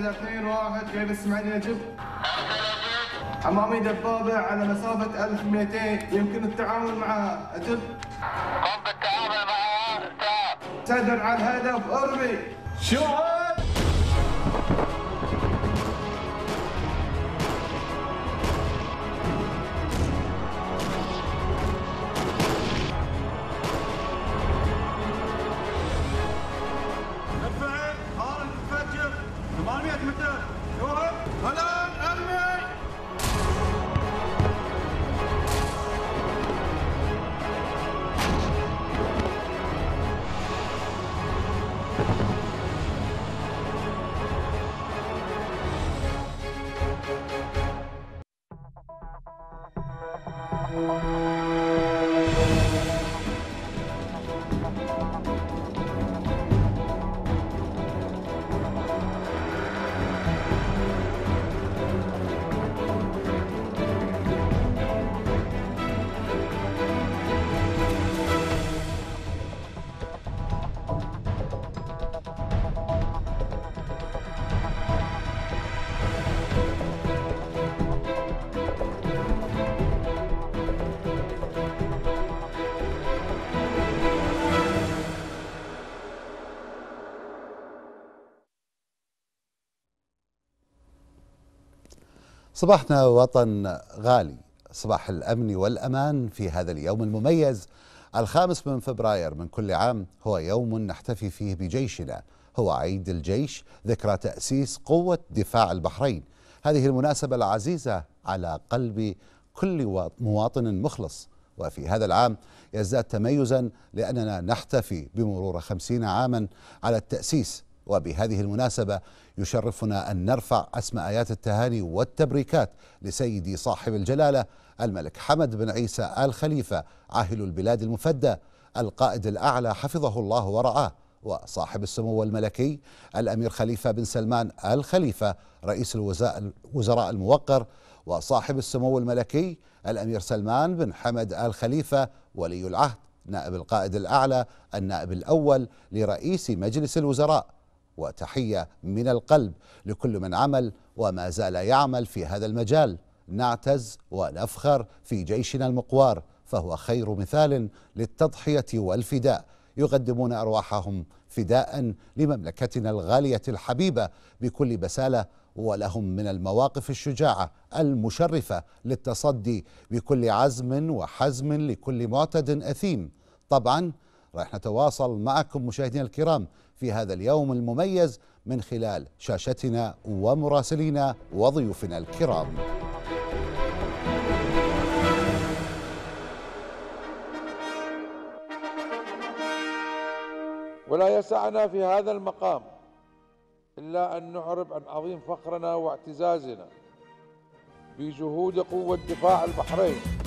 إلى اثنين واحد كيف تسمعني يجب؟ أمامي دبابة على مسافة 1200 يمكن التعامل معها. أجب؟ قم بالتعامل معها؟ انتهى تدر على الهدف أرمي. شوت صباحنا وطن غالي. صباح الأمن والأمان في هذا اليوم المميز. الخامس من فبراير من كل عام هو يوم نحتفي فيه بجيشنا. هو عيد الجيش ذكرى تأسيس قوة دفاع البحرين. هذه المناسبة العزيزة على قلب كل وا- مواطن مخلص. وفي هذا العام يزداد تميزا لأننا نحتفي بمرور خمسين عاما على التأسيس وبهذه المناسبة يشرفنا أن نرفع أسمى آيات التهاني والتبريكات لسيدي صاحب الجلالة الملك حمد بن عيسى آل خليفة عاهل البلاد المفدى القائد الأعلى حفظه الله ورعاه وصاحب السمو الملكي الأمير خليفة بن سلمان آل خليفة رئيس الوزراء الموقر وصاحب السمو الملكي الأمير سلمان بن حمد آل خليفة ولي العهد نائب القائد الأعلى النائب الأول لرئيس مجلس الوزراء. وتحية من القلب لكل من عمل وما زال يعمل في هذا المجال. نعتز ونفخر في جيشنا المقوار فهو خير مثال للتضحية والفداء. يقدمون أرواحهم فداء لمملكتنا الغالية الحبيبة بكل بسالة ولهم من المواقف الشجاعة المشرفة للتصدي بكل عزم وحزم لكل معتد أثيم. طبعا راح نتواصل معكم مشاهدينا الكرام في هذا اليوم المميز من خلال شاشتنا ومراسلينا وضيوفنا الكرام. ولا يسعنا في هذا المقام إلا أن نعرب عن عظيم فخرنا واعتزازنا بجهود قوة دفاع البحرين.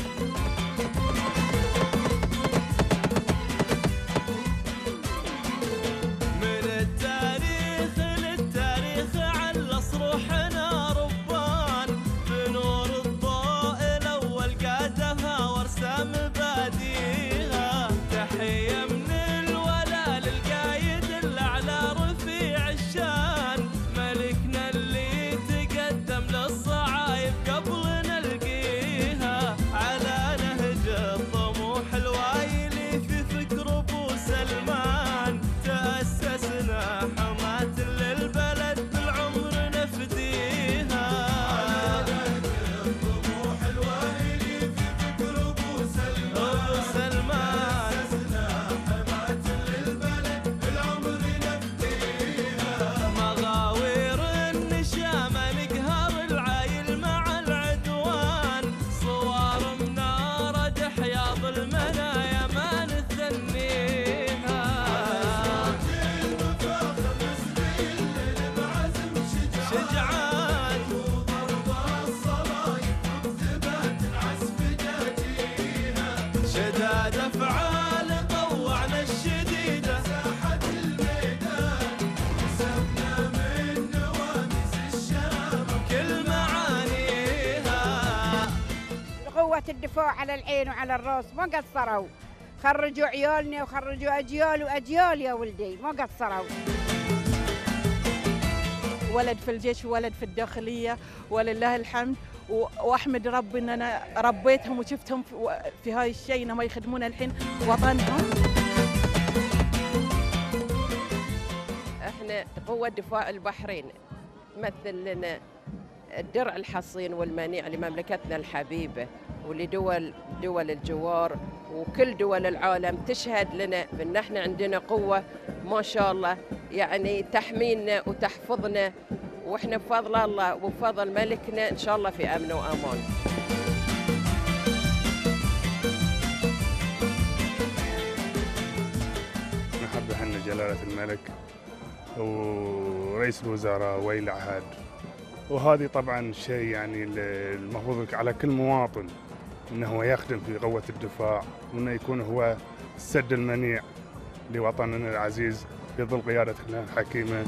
الدفاع على العين وعلى الراس ما قصروا. خرجوا عيالنا وخرجوا أجيال وأجيال يا ولدي ما قصروا. ولد في الجيش وولد في الداخلية ولله الحمد. وأحمد ربي إن أنا ربيتهم وشفتهم في, في هاي الشيء إنهم يخدمون الحين وطنهم. إحنا قوة دفاع البحرين تمثل لنا. الدرع الحصين والمنيع لمملكتنا الحبيبة ولدول دول الجوار وكل دول العالم تشهد لنا بأن إحنا عندنا قوة ما شاء الله. يعني تحمينا وتحفظنا وإحنا بفضل الله وبفضل ملكنا إن شاء الله في أمن وأمان. نحب إحنا جلالة الملك ورئيس الوزراء ولي العهد وهذه طبعا شيء يعني ال- المفروض على كل مواطن إنه هو يخدم في قوة الدفاع وإنه يكون هو السد المنيع لوطننا العزيز في ظل قيادتنا الحكيمة.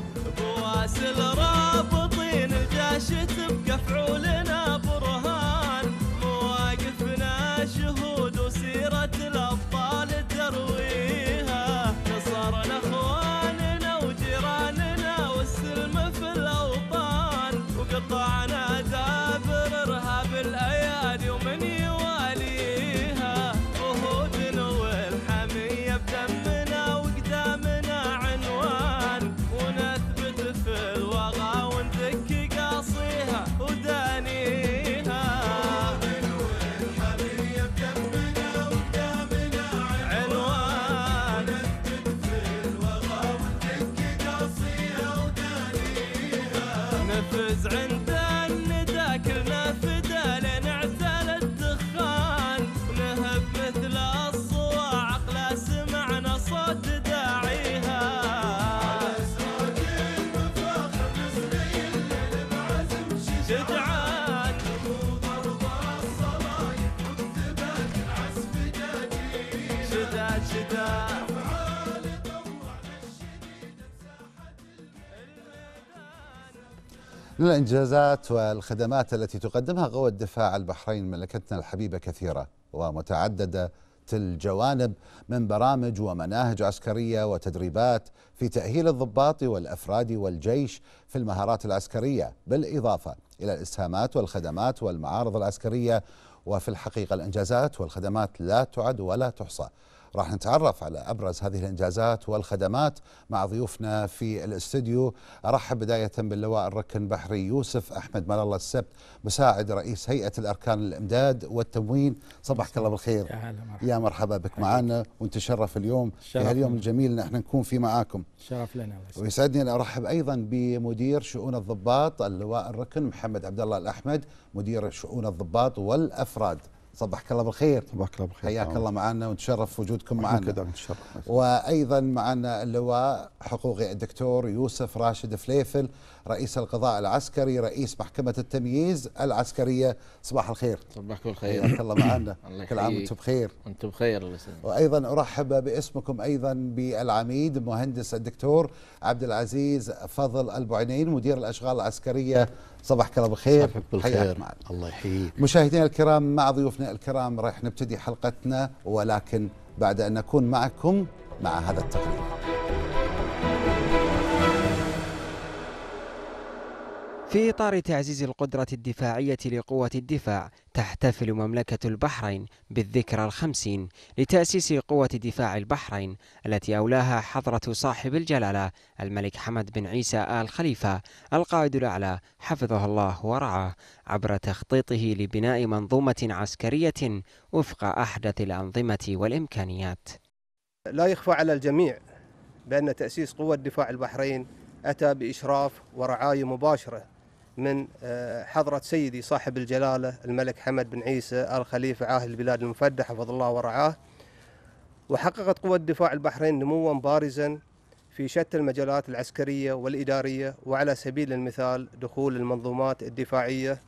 الإنجازات والخدمات التي تقدمها قوى الدفاع البحرين مملكتنا الحبيبة كثيرة ومتعددة الجوانب من برامج ومناهج عسكرية وتدريبات في تأهيل الضباط والأفراد والجيش في المهارات العسكرية بالإضافة إلى الإسهامات والخدمات والمعارض العسكرية وفي الحقيقة الإنجازات والخدمات لا تعد ولا تحصى. راح نتعرف على أبرز هذه الإنجازات والخدمات مع ضيوفنا في الاستديو أرحب بداية باللواء الركن بحري يوسف أحمد مال الله السبت مساعد رئيس هيئة الأركان الامداد والتموين. صباحك الله بالخير. يا مرحبا. يا مرحبا بك معنا ونتشرف اليوم. في هاليوم لنا. الجميل ان إحنا نكون فيه معاكم. شرف لنا. ويسعدني أن أرحب أيضا بمدير شؤون الضباط اللواء الركن محمد عبد الله الأحمد مدير شؤون الضباط والأفراد. صبحك الله بالخير. صباحك الله بخير حياك الله معنا ونتشرف وجودكم معنا. نتشرف. وأيضا معنا اللواء حقوقي الدكتور يوسف راشد فليفل رئيس القضاء العسكري رئيس محكمة التمييز العسكرية. صباح الخير. صباحكم الخير. حياك الله معنا. كل عام. وأنتم بخير. وأنتم بخير الله يسلمك. وأيضا أرحب باسمكم أيضا بالعميد المهندس الدكتور عبد العزيز فضل البعينين مدير الأشغال العسكرية صباحك الله بالخير. صباحك بالخير. الله يحييك. مشاهدينا الكرام مع ضيوفنا الكرام راح نبتدي حلقتنا ولكن بعد أن نكون معكم مع هذا التقرير. في إطار تعزيز القدرة الدفاعية لقوة الدفاع تحتفل مملكة البحرين بالذكرى الخمسين لتأسيس قوة دفاع البحرين التي أولاها حضرة صاحب الجلالة الملك حمد بن عيسى آل خليفة القائد الأعلى حفظه الله ورعاه عبر تخطيطه لبناء منظومة عسكرية وفق أحدث الأنظمة والإمكانيات. لا يخفى على الجميع بأن تأسيس قوة دفاع البحرين أتى بإشراف ورعاية مباشرة من آه، حضرة سيدي صاحب الجلالة الملك حمد بن عيسى آل خليفة عاهل البلاد المفدى حفظ الله ورعاه. وحققت قوة دفاع البحرين نموا بارزا في شتى المجالات العسكرية والإدارية وعلى سبيل المثال دخول المنظومات الدفاعية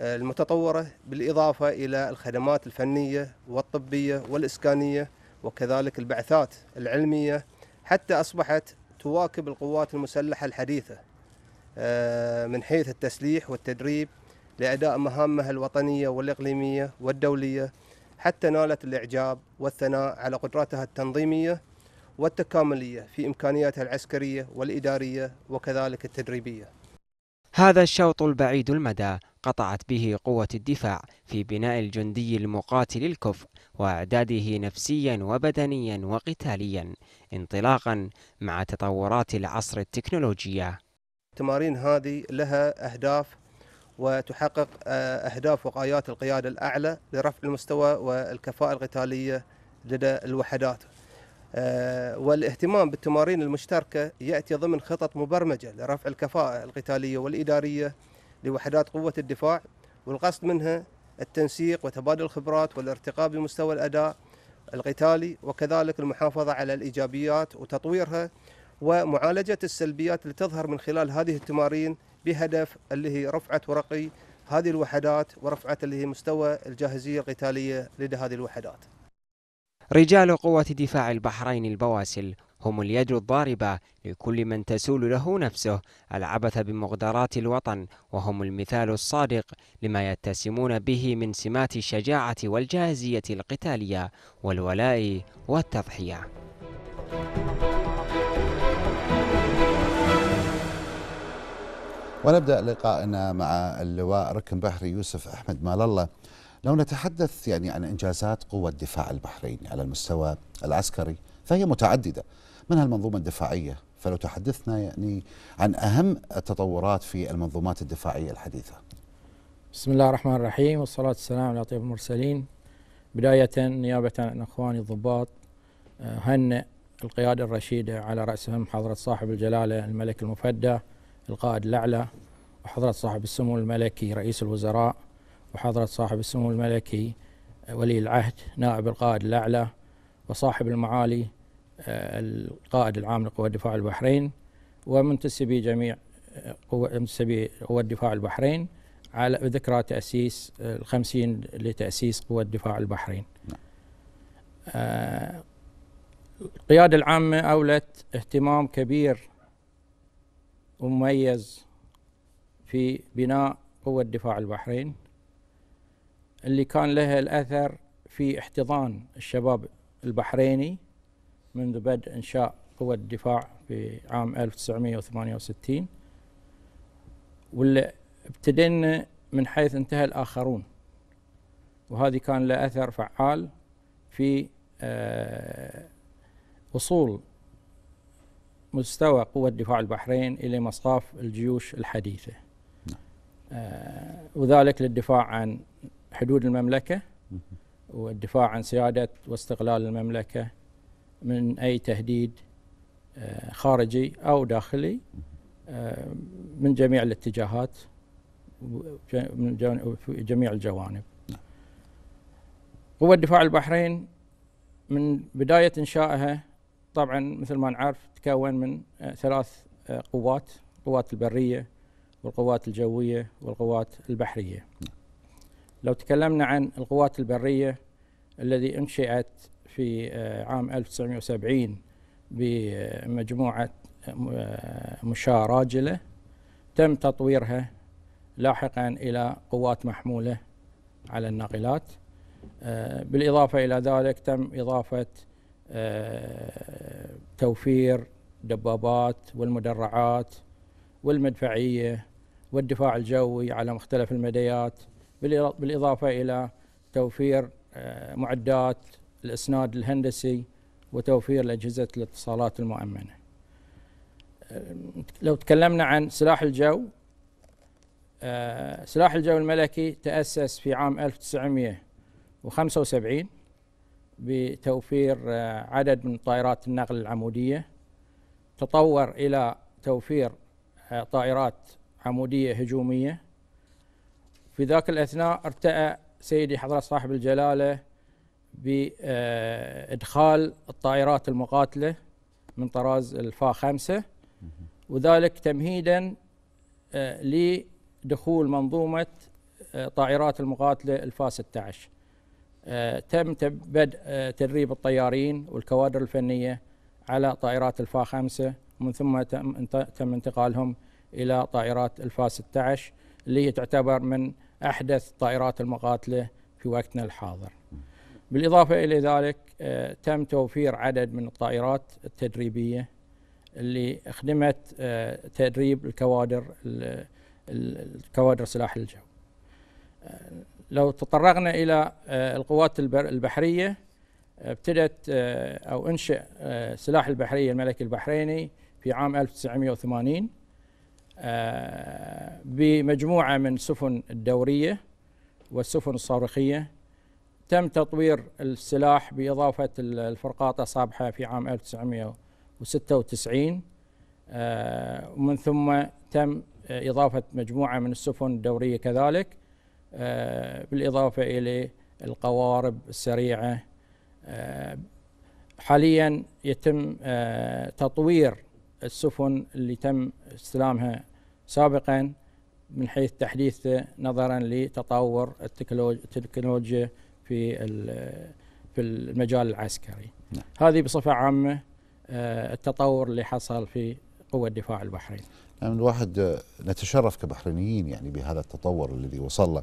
آه، المتطورة بالإضافة إلى الخدمات الفنية والطبية والإسكانية وكذلك البعثات العلمية حتى أصبحت تواكب القوات المسلحة الحديثة. من حيث التسليح والتدريب لأداء مهامها الوطنية والإقليمية والدولية حتى نالت الإعجاب والثناء على قدراتها التنظيمية والتكاملية في إمكانياتها العسكرية والإدارية وكذلك التدريبية. هذا الشوط البعيد المدى قطعت به قوة الدفاع في بناء الجندي المقاتل الكفء وإعداده نفسيا وبدنيا وقتاليا انطلاقا مع تطورات العصر التكنولوجية. التمارين هذه لها أهداف وتحقق آه، أهداف وغايات القيادة الأعلى لرفع المستوى والكفاءة القتالية لدى الوحدات. آه، والاهتمام بالتمارين المشتركة يأتي ضمن خطط مبرمجة لرفع الكفاءة القتالية والإدارية لوحدات قوة الدفاع والقصد منها التنسيق وتبادل الخبرات والارتقاء بمستوى الأداء القتالي وكذلك المحافظة على الإيجابيات وتطويرها ومعالجة السلبيات اللي تظهر من خلال هذه التمارين بهدف اللي هي رفعة ورقي هذه الوحدات ورفعة اللي هي مستوى الجاهزية القتالية لدى هذه الوحدات. رجال قوة دفاع البحرين البواسل هم اليد الضاربة لكل من تسول له نفسه العبث بمقدرات الوطن وهم المثال الصادق لما يتسمون به من سمات الشجاعة والجاهزية القتالية والولاء والتضحية. ونبدأ لقائنا مع اللواء ركن بحري يوسف أحمد مال الله. لو نتحدث يعني عن إنجازات قوة دفاع البحرين على المستوى العسكري فهي متعددة. منها المنظومة الدفاعية؟ فلو تحدثنا يعني عن أهم التطورات في المنظومات الدفاعية الحديثة. بسم الله الرحمن الرحيم والصلاة والسلام على طيب المرسلين. بداية نيابة عن إخواني الضباط آه، هنئ القيادة الرشيدة على رأسهم حضرة صاحب الجلالة الملك المفدى القائد الأعلى وحضرة صاحب السمو الملكي رئيس الوزراء وحضرة صاحب السمو الملكي ولي العهد نائب القائد الأعلى وصاحب المعالي آه، القائد العام لقوى دفاع البحرين ومنتسبي جميع آه، قوة منتسبي قوة دفاع البحرين على ذكرى تأسيس آه، الخمسين لتأسيس قوة دفاع البحرين. القيادة العامة أولت اهتمام كبير ومميز في بناء قوة دفاع البحرين اللي كان لها الأثر في احتضان الشباب البحريني منذ بدء إنشاء قوة الدفاع في عام 1968 واللي ابتدينا من حيث انتهى الآخرون. وهذه كان لها أثر فعال في آه، وصول مستوى قوة دفاع البحرين إلى مصاف الجيوش الحديثة. آه وذلك للدفاع عن حدود المملكة والدفاع عن سيادة واستقلال المملكة من أي تهديد آه خارجي أو داخلي آه من جميع الاتجاهات من جميع الجوانب. قوة دفاع البحرين من بداية إنشائها طبعا مثل ما نعرف تتكون من آه، ثلاث آه، قوات القوات البرية والقوات الجوية والقوات البحرية. لو تكلمنا عن القوات البرية الذي انشئت في آه، عام 1970 بمجموعة مشاة راجلة تم تطويرها لاحقا إلى قوات محمولة على الناقلات. بالإضافة إلى ذلك تم إضافة توفير دبابات والمدرعات والمدفعية والدفاع الجوي على مختلف المديات بالإضافة إلى توفير آه، معدات الإسناد الهندسي وتوفير الأجهزة الاتصالات المؤمنة. آه، لو تكلمنا عن سلاح الجو آه، سلاح الجو الملكي تأسس في عام 1975 بتوفير عدد من طائرات النقل العمودية تطور إلى توفير آه، طائرات عمودية هجومية. في ذاك الأثناء ارتأى سيدي حضرة صاحب الجلالة بإدخال الطائرات المقاتلة من طراز الفا خمسة وذلك تمهيدا آه، لدخول منظومة آه، طائرات المقاتلة ال F 16 تم بدء تدريب الطيارين والكوادر الفنية على طائرات ال F 5 ومن ثم تم انتقالهم إلى طائرات ال F 16 اللي هي تعتبر من أحدث طائرات المقاتلة في وقتنا الحاضر. بالإضافة إلى ذلك آه، تم توفير عدد من الطائرات التدريبية اللي خدمت آه، تدريب الكوادر ال- الكوادر سلاح الجو. آه، لو تطرقنا إلى آه، القوات البحرية آه، ابتدت آه، أو انشئ آه، سلاح البحرية الملكي البحريني في عام 1980 آه، بمجموعة من سفن الدورية والسفن الصاروخية. تم تطوير السلاح بإضافة ال- الفرقاطة صابحة في عام 1996 آه، ومن ثم تم إضافة مجموعة من السفن الدورية كذلك. بالإضافة إلى القوارب السريعة. آه، حاليا يتم آه، تطوير السفن اللي تم استلامها سابقا من حيث تحديثه نظرا لتطور التكنولو- التكنولوجيا في في المجال العسكري. هذه بصفة عامة آه، التطور اللي حصل في قوة دفاع البحرين. يعني الواحد آه، نتشرف كبحرينيين يعني بهذا التطور الذي وصل له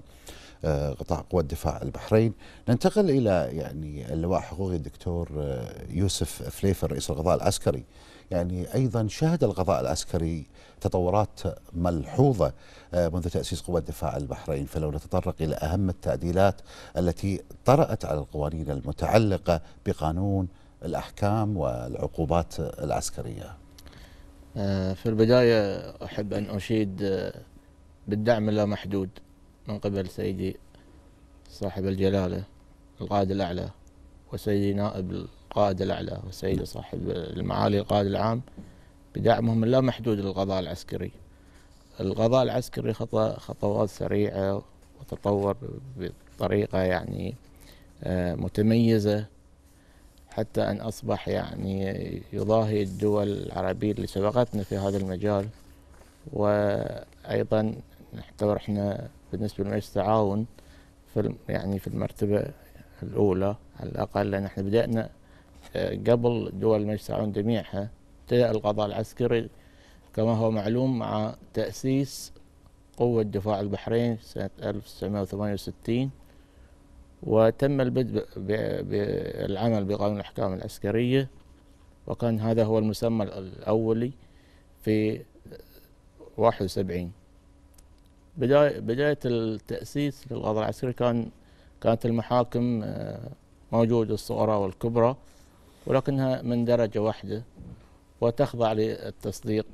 آه، قطاع قوات دفاع البحرين. ننتقل إلى يعني اللواء حقوقي الدكتور آه، يوسف فليفر رئيس القضاء العسكري. يعني أيضا شهد القضاء العسكري تطورات ملحوظة آه، منذ تأسيس قوات دفاع البحرين. فلو نتطرق إلى أهم التعديلات التي طرأت على القوانين المتعلقة بقانون الأحكام والعقوبات العسكرية. آه، في البداية أحب أن أشيد آه، بالدعم اللامحدود من قبل سيدي صاحب الجلالة القائد الأعلى وسيدي نائب القائد الأعلى وسيدي صاحب المعالي القائد العام بدعمهم اللامحدود للقضاء العسكري. القضاء العسكري خطى خطوات سريعة وتطور بطريقة يعني آه، متميزة حتى أن أصبح يعني يضاهي الدول العربية اللي سبقتنا في هذا المجال. وأيضا نعتبر إحنا بالنسبة لمجلس التعاون في يعني في المرتبة الأولى على الأقل لأن إحنا بدأنا آه، قبل دول مجلس التعاون جميعها ابتدأ القضاء العسكري كما هو معلوم مع تأسيس قوة دفاع البحرين سنة 1968 وتم البدء بالعمل بقانون الأحكام العسكرية وكان هذا هو المسمى الأولي في 71 بداية بداية التأسيس للقضاء العسكري كان كانت المحاكم آه، موجودة الصغرى والكبرى ولكنها من درجة واحدة وتخضع للتصديق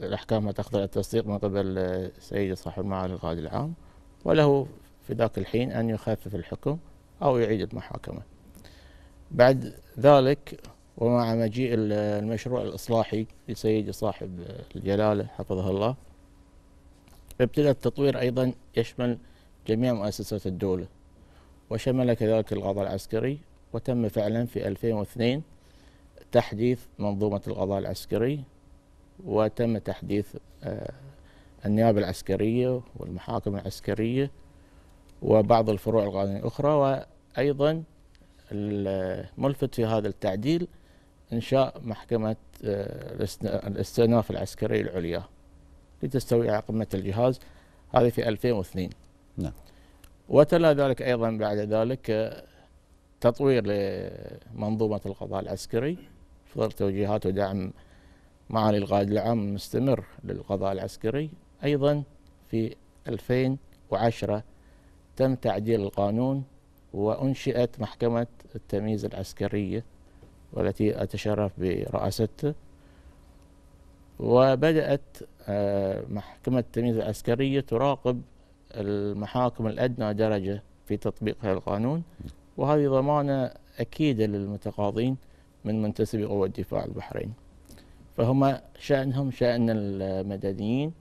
الأحكام تخضع للتصديق من قبل سيدي صاحب المعالي القاضي العام وله في ذاك الحين أن يخفف الحكم أو يعيد المحاكمة. بعد ذلك ومع مجيء ال- المشروع الإصلاحي لسيدي صاحب الجلالة حفظه الله ابتدأ التطوير أيضا يشمل جميع مؤسسات الدولة وشمل كذلك القضاء العسكري وتم فعلا في 2002 تحديث منظومة القضاء العسكري وتم تحديث آه، النيابة العسكرية والمحاكم العسكرية وبعض الفروع القانونية الأخرى وأيضا الملفت في هذا التعديل إنشاء محكمة آه، الاست- الاستئناف العسكري العليا لتستوي على قمة الجهاز. هذه في 2002 نعم. وتلا ذلك أيضا بعد ذلك آه، تطوير لمنظومة القضاء العسكري في توجيهات ودعم معالي القائد العام المستمر للقضاء العسكري. أيضا في 2010 تم تعديل القانون وأنشئت محكمة التمييز العسكرية والتي أتشرف برئاستها وبدأت آه، محكمة التمييز العسكرية تراقب المحاكم الأدنى درجة في تطبيق هذا القانون. وهذه ضمانة أكيدة للمتقاضين من منتسبي قوة دفاع البحرين. فهم شأنهم شأن المدنيين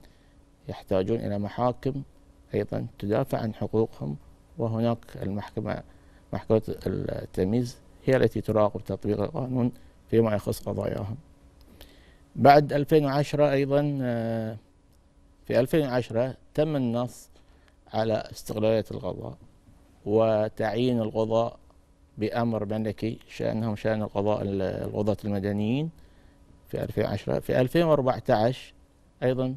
يحتاجون إلى محاكم أيضا تدافع عن حقوقهم وهناك المحكمة محكمة التمييز هي التي تراقب تطبيق القانون فيما يخص قضاياهم. بعد 2010 أيضا آه، في 2010 تم النص على استقلالية القضاء وتعيين القضاء بأمر ملكي شأنهم شأن القضاء القضاة المدنيين. في 2010 في 2014 أيضا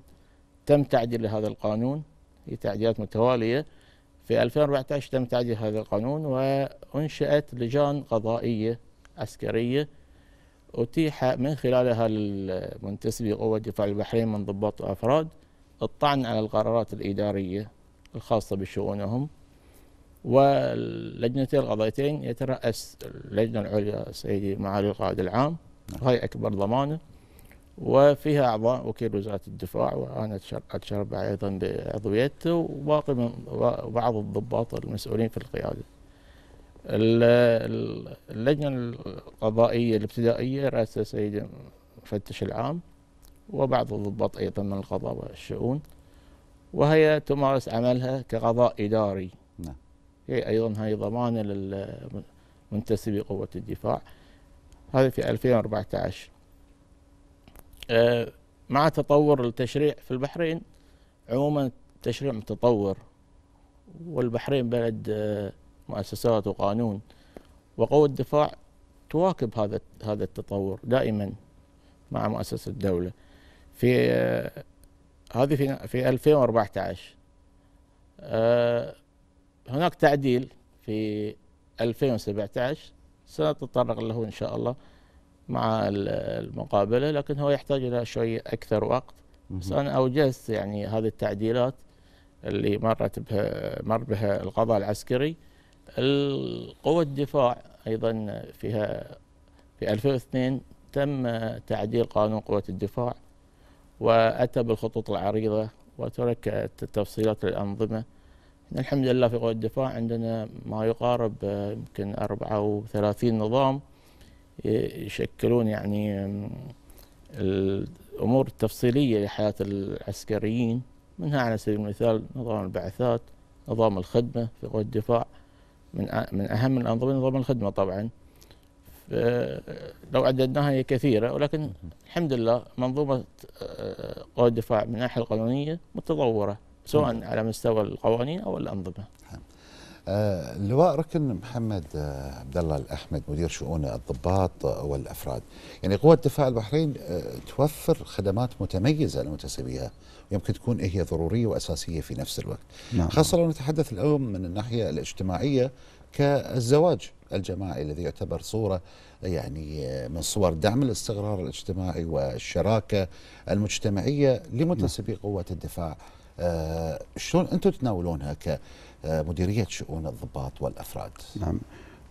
تم تعديل هذا القانون. هي تعديلات متوالية. في 2014 تم تعديل هذا القانون وأنشئت لجان قضائية عسكرية أتيح من خلالها للمنتسبي قوة دفاع البحرين من ضباط وأفراد الطعن على القرارات الإدارية الخاصة بشؤونهم. واللجنتين القضائيتين يترأس اللجنة العليا سيدي معالي القائد العام. وهي أكبر ضمانة. وفيها أعضاء وكيل وزارة الدفاع وأنا أتشرف أيضا بعضويته وباقي من بعض الضباط المسؤولين في القيادة. اللجنة القضائية الابتدائية رأسها سيد المفتش العام وبعض الضباط أيضا من القضاء والشؤون. وهي تمارس عملها كقضاء إداري. نعم. هي أيضا هي ضمانة للمنتسبي قوة الدفاع. هذه في 2014 آه، مع تطور التشريع في البحرين عموما تشريع متطور والبحرين بلد آه، مؤسسات وقانون وقوة الدفاع تواكب هذا هذا التطور دائما مع مؤسسة الدولة. في آه، هذه في في 2014 هناك تعديل في 2017 سنتطرق له إن شاء الله. مع المقابلة لكن هو يحتاج إلى شوية أكثر وقت. بس أنا أوجزت يعني هذه التعديلات اللي مرت بها مر بها القضاء العسكري. القوة الدفاع أيضا فيها في 2002 تم تعديل قانون قوة الدفاع وأتى بالخطوط العريضة وترك تفصيلات الأنظمة. الحمد لله في قوة الدفاع عندنا ما يقارب يمكن 34 نظام. يشكلون يعني الأمور التفصيلية لحياة العسكريين منها على سبيل المثال نظام البعثات نظام الخدمة في قوى الدفاع. من من أهم الأنظمة نظام الخدمة طبعا. لو عددناها هي كثيرة ولكن الحمد لله منظومة آه، قوى الدفاع من الناحية القانونية متطورة سواء على مستوى القوانين أو الأنظمة. آه، اللواء ركن محمد آه، عبد الله الأحمد مدير شؤون الضباط والأفراد يعني قوة دفاع البحرين آه، توفر خدمات متميزة لمنتسبيها يمكن تكون هي ضرورية وأساسية في نفس الوقت نعم. خاصة لو نتحدث اليوم من الناحية الاجتماعية كالزواج الجماعي الذي يعتبر صورة يعني من صور دعم الاستقرار الاجتماعي والشراكة المجتمعية لمنتسبي نعم. قوة الدفاع شلون أنتم تناولونها ك مديرية شؤون الضباط والأفراد. نعم.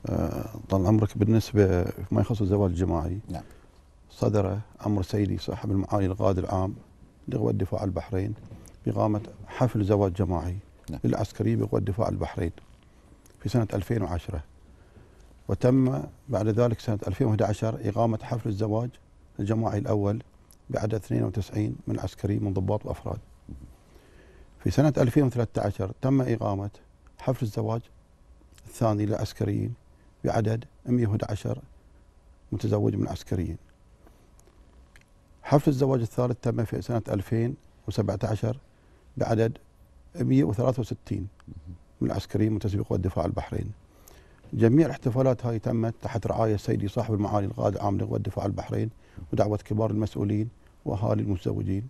آه، طال عمرك بالنسبة ما يخص الزواج الجماعي. نعم. صدر أمر سيدي صاحب المعالي القائد العام لقوى الدفاع البحرين بإقامة حفل زواج جماعي نعم. للعسكري بقوى الدفاع البحرين في سنة 2010 وتم بعد ذلك سنة 2011 إقامة حفل الزواج الجماعي الأول بعدد 92 من عسكري من ضباط وأفراد. في سنة 2013 تم إقامة حفل الزواج الثاني للعسكريين بعدد 111 متزوج من العسكريين حفل الزواج الثالث تم في سنة 2017 بعدد 163 من العسكريين منتسبي قوى الدفاع البحرين. جميع الاحتفالات هاي تمت تحت رعاية سيدي صاحب المعالي القائد العام لقوى الدفاع البحرين ودعوة كبار المسؤولين وأهالي المتزوجين.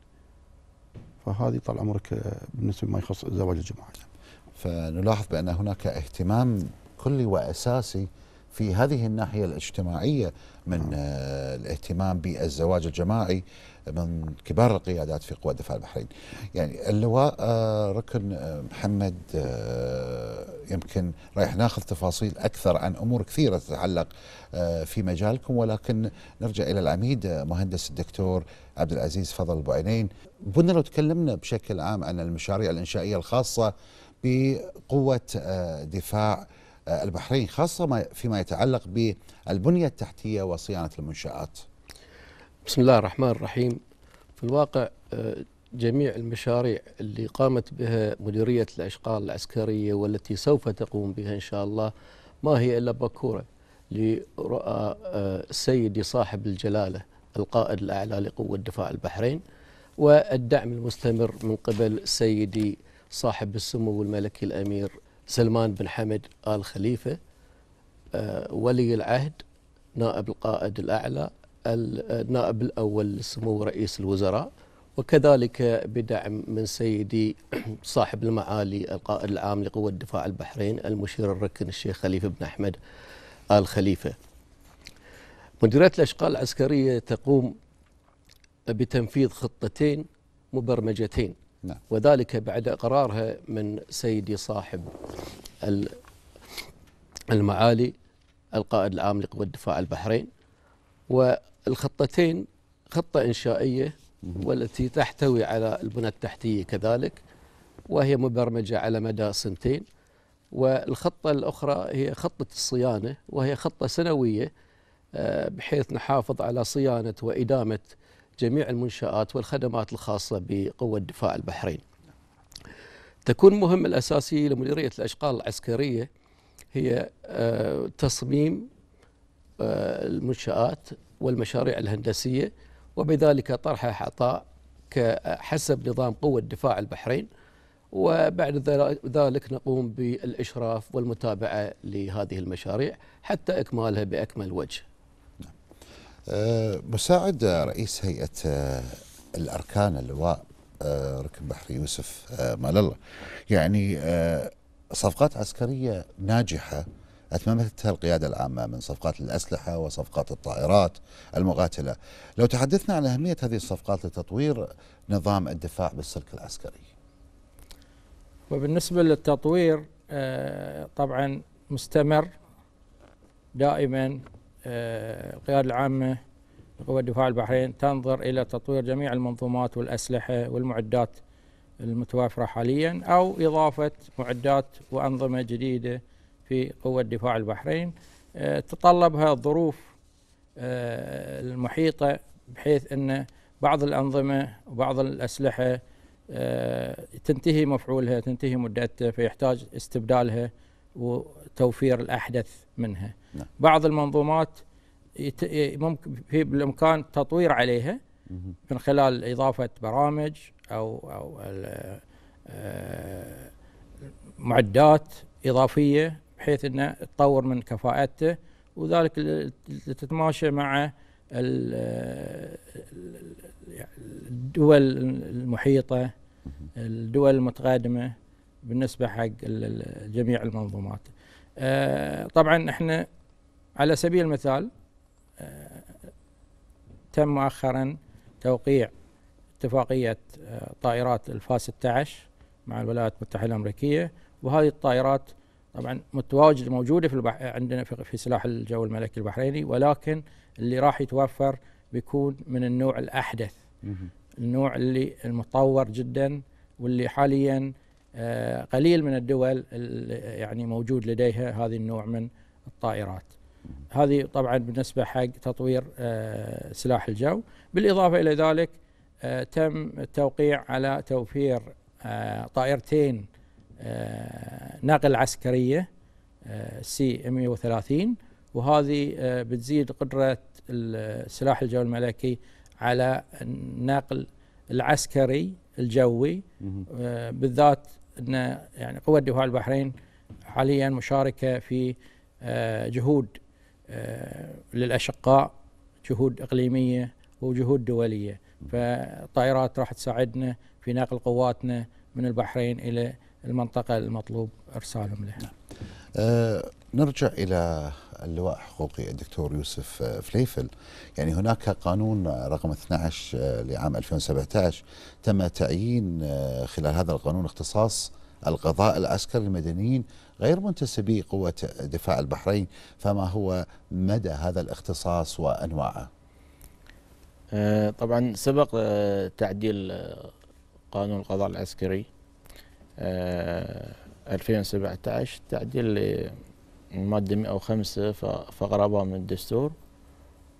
فهذه طال عمرك بالنسبة ما يخص الزواج الجماعي. فنلاحظ بأن هناك اهتمام كلي وأساسي في هذه الناحية الاجتماعية من نعم. آه الاهتمام بالزواج الجماعي من كبار القيادات في قوى الدفاع البحرين يعني اللواء آه ركن آه محمد يمكن رايح ناخذ تفاصيل أكثر عن أمور كثيرة تتعلق في مجالكم ولكن نرجع إلى العميد مهندس الدكتور عبد العزيز فضل البعينين بدنا لو تكلمنا بشكل عام عن المشاريع الإنشائية الخاصة بقوة آه دفاع البحرين خاصة فيما يتعلق بالبنية التحتية وصيانة المنشآت. بسم الله الرحمن الرحيم. في الواقع آه، جميع المشاريع اللي قامت بها مديرية الأشغال العسكرية والتي سوف تقوم بها إن شاء الله ما هي إلا بكورة لرؤى آه، سيدي صاحب الجلالة القائد الأعلى لقوة دفاع البحرين والدعم المستمر من قبل سيدي صاحب السمو الملكي الأمير سلمان بن حمد آل خليفة آه، ولي العهد نائب القائد الأعلى النائب الأول لسمو رئيس الوزراء وكذلك بدعم من سيدي صاحب المعالي القائد العام لقوة دفاع البحرين المشير الركن الشيخ خليفة بن أحمد آل خليفة. مديرية الأشغال العسكرية تقوم بتنفيذ خطتين مبرمجتين. نعم. وذلك بعد إقرارها من سيدي صاحب ال- المعالي القائد العام لقوى الدفاع البحرين. والخطتين خطة إنشائية والتي تحتوي على البنى التحتية كذلك وهي مبرمجة على مدى سنتين. والخطة الأخرى هي خطة الصيانة وهي خطة سنوية آه، بحيث نحافظ على صيانة وإدامة جميع المنشآت والخدمات الخاصة بقوة دفاع البحرين. تكون مهمة الأساسية لمديرية الأشغال العسكرية هي آه، تصميم آه، المنشآت والمشاريع الهندسية وبذلك طرحها عطاء حسب نظام قوة دفاع البحرين. وبعد ذل- ذلك نقوم بالإشراف والمتابعة لهذه المشاريع حتى إكمالها بأكمل وجه. مساعد رئيس هيئة آه، الأركان اللواء آه، ركن بحري يوسف آه، مال الله. يعني آه، صفقات عسكرية ناجحة أتممتها القيادة العامة من صفقات الأسلحة وصفقات الطائرات المقاتلة. لو تحدثنا عن أهمية هذه الصفقات لتطوير نظام الدفاع بالسلك العسكري. وبالنسبة للتطوير آه، طبعا مستمر دائما آه، القيادة العامة لقوى الدفاع البحرين تنظر إلى تطوير جميع المنظومات والأسلحة والمعدات المتوافرة حاليا أو إضافة معدات وأنظمة جديدة في قوة دفاع البحرين. آه، تطلبها الظروف آه، المحيطة بحيث أن بعض الأنظمة وبعض الأسلحة آه، تنتهي مفعولها تنتهي مدتها فيحتاج استبدالها وتوفير الأحدث منها. نعم. بعض المنظومات ممكن في بالإمكان التطوير عليها من خلال إضافة برامج أو أو آه، معدات إضافية بحيث أنه تطور من كفاءته وذلك لتتماشى مع ال- الدول المحيطة الدول المتقدمة بالنسبة حق جميع المنظومات. آه، طبعا إحنا على سبيل المثال آه، تم مؤخرا توقيع اتفاقية آه، طائرات الفا 16 مع الولايات المتحدة الأمريكية. وهذه الطائرات طبعا متواجد موجودة في البح... عندنا في في سلاح الجو الملكي البحريني ولكن اللي راح يتوفر بيكون من النوع الأحدث. النوع اللي المطور جدا واللي حاليا قليل من الدول يعني موجود لديها هذه النوع من الطائرات. هذه طبعا بالنسبة حق تطوير آه، سلاح الجو. بالإضافة إلى ذلك آه، تم التوقيع على توفير آه، طائرتين آه، نقل عسكرية سي 130 وهذه آه، بتزيد قدرة سلاح الجو الملكي على النقل العسكري الجوي آه، بالذات إن يعني قوة دفاع البحرين حاليا مشاركة في آه، جهود آه، للأشقاء جهود إقليمية وجهود دولية. فالطائرات راح تساعدنا في نقل قواتنا من البحرين إلى المنطقة المطلوب إرسالهم لها. آه، نرجع إلى اللواء حقوقي الدكتور يوسف آه، فليفل. يعني هناك قانون رقم 12 آه، لعام 2017 تم تعيين آه، خلال هذا القانون اختصاص القضاء العسكري المدنيين غير منتسبي قوة دفاع البحرين فما هو مدى هذا الاختصاص وأنواعه؟ آه، طبعا سبق آه، تعديل آه، قانون القضاء العسكري آه، 2017 تعديل المادة 105 ف- فقرة من الدستور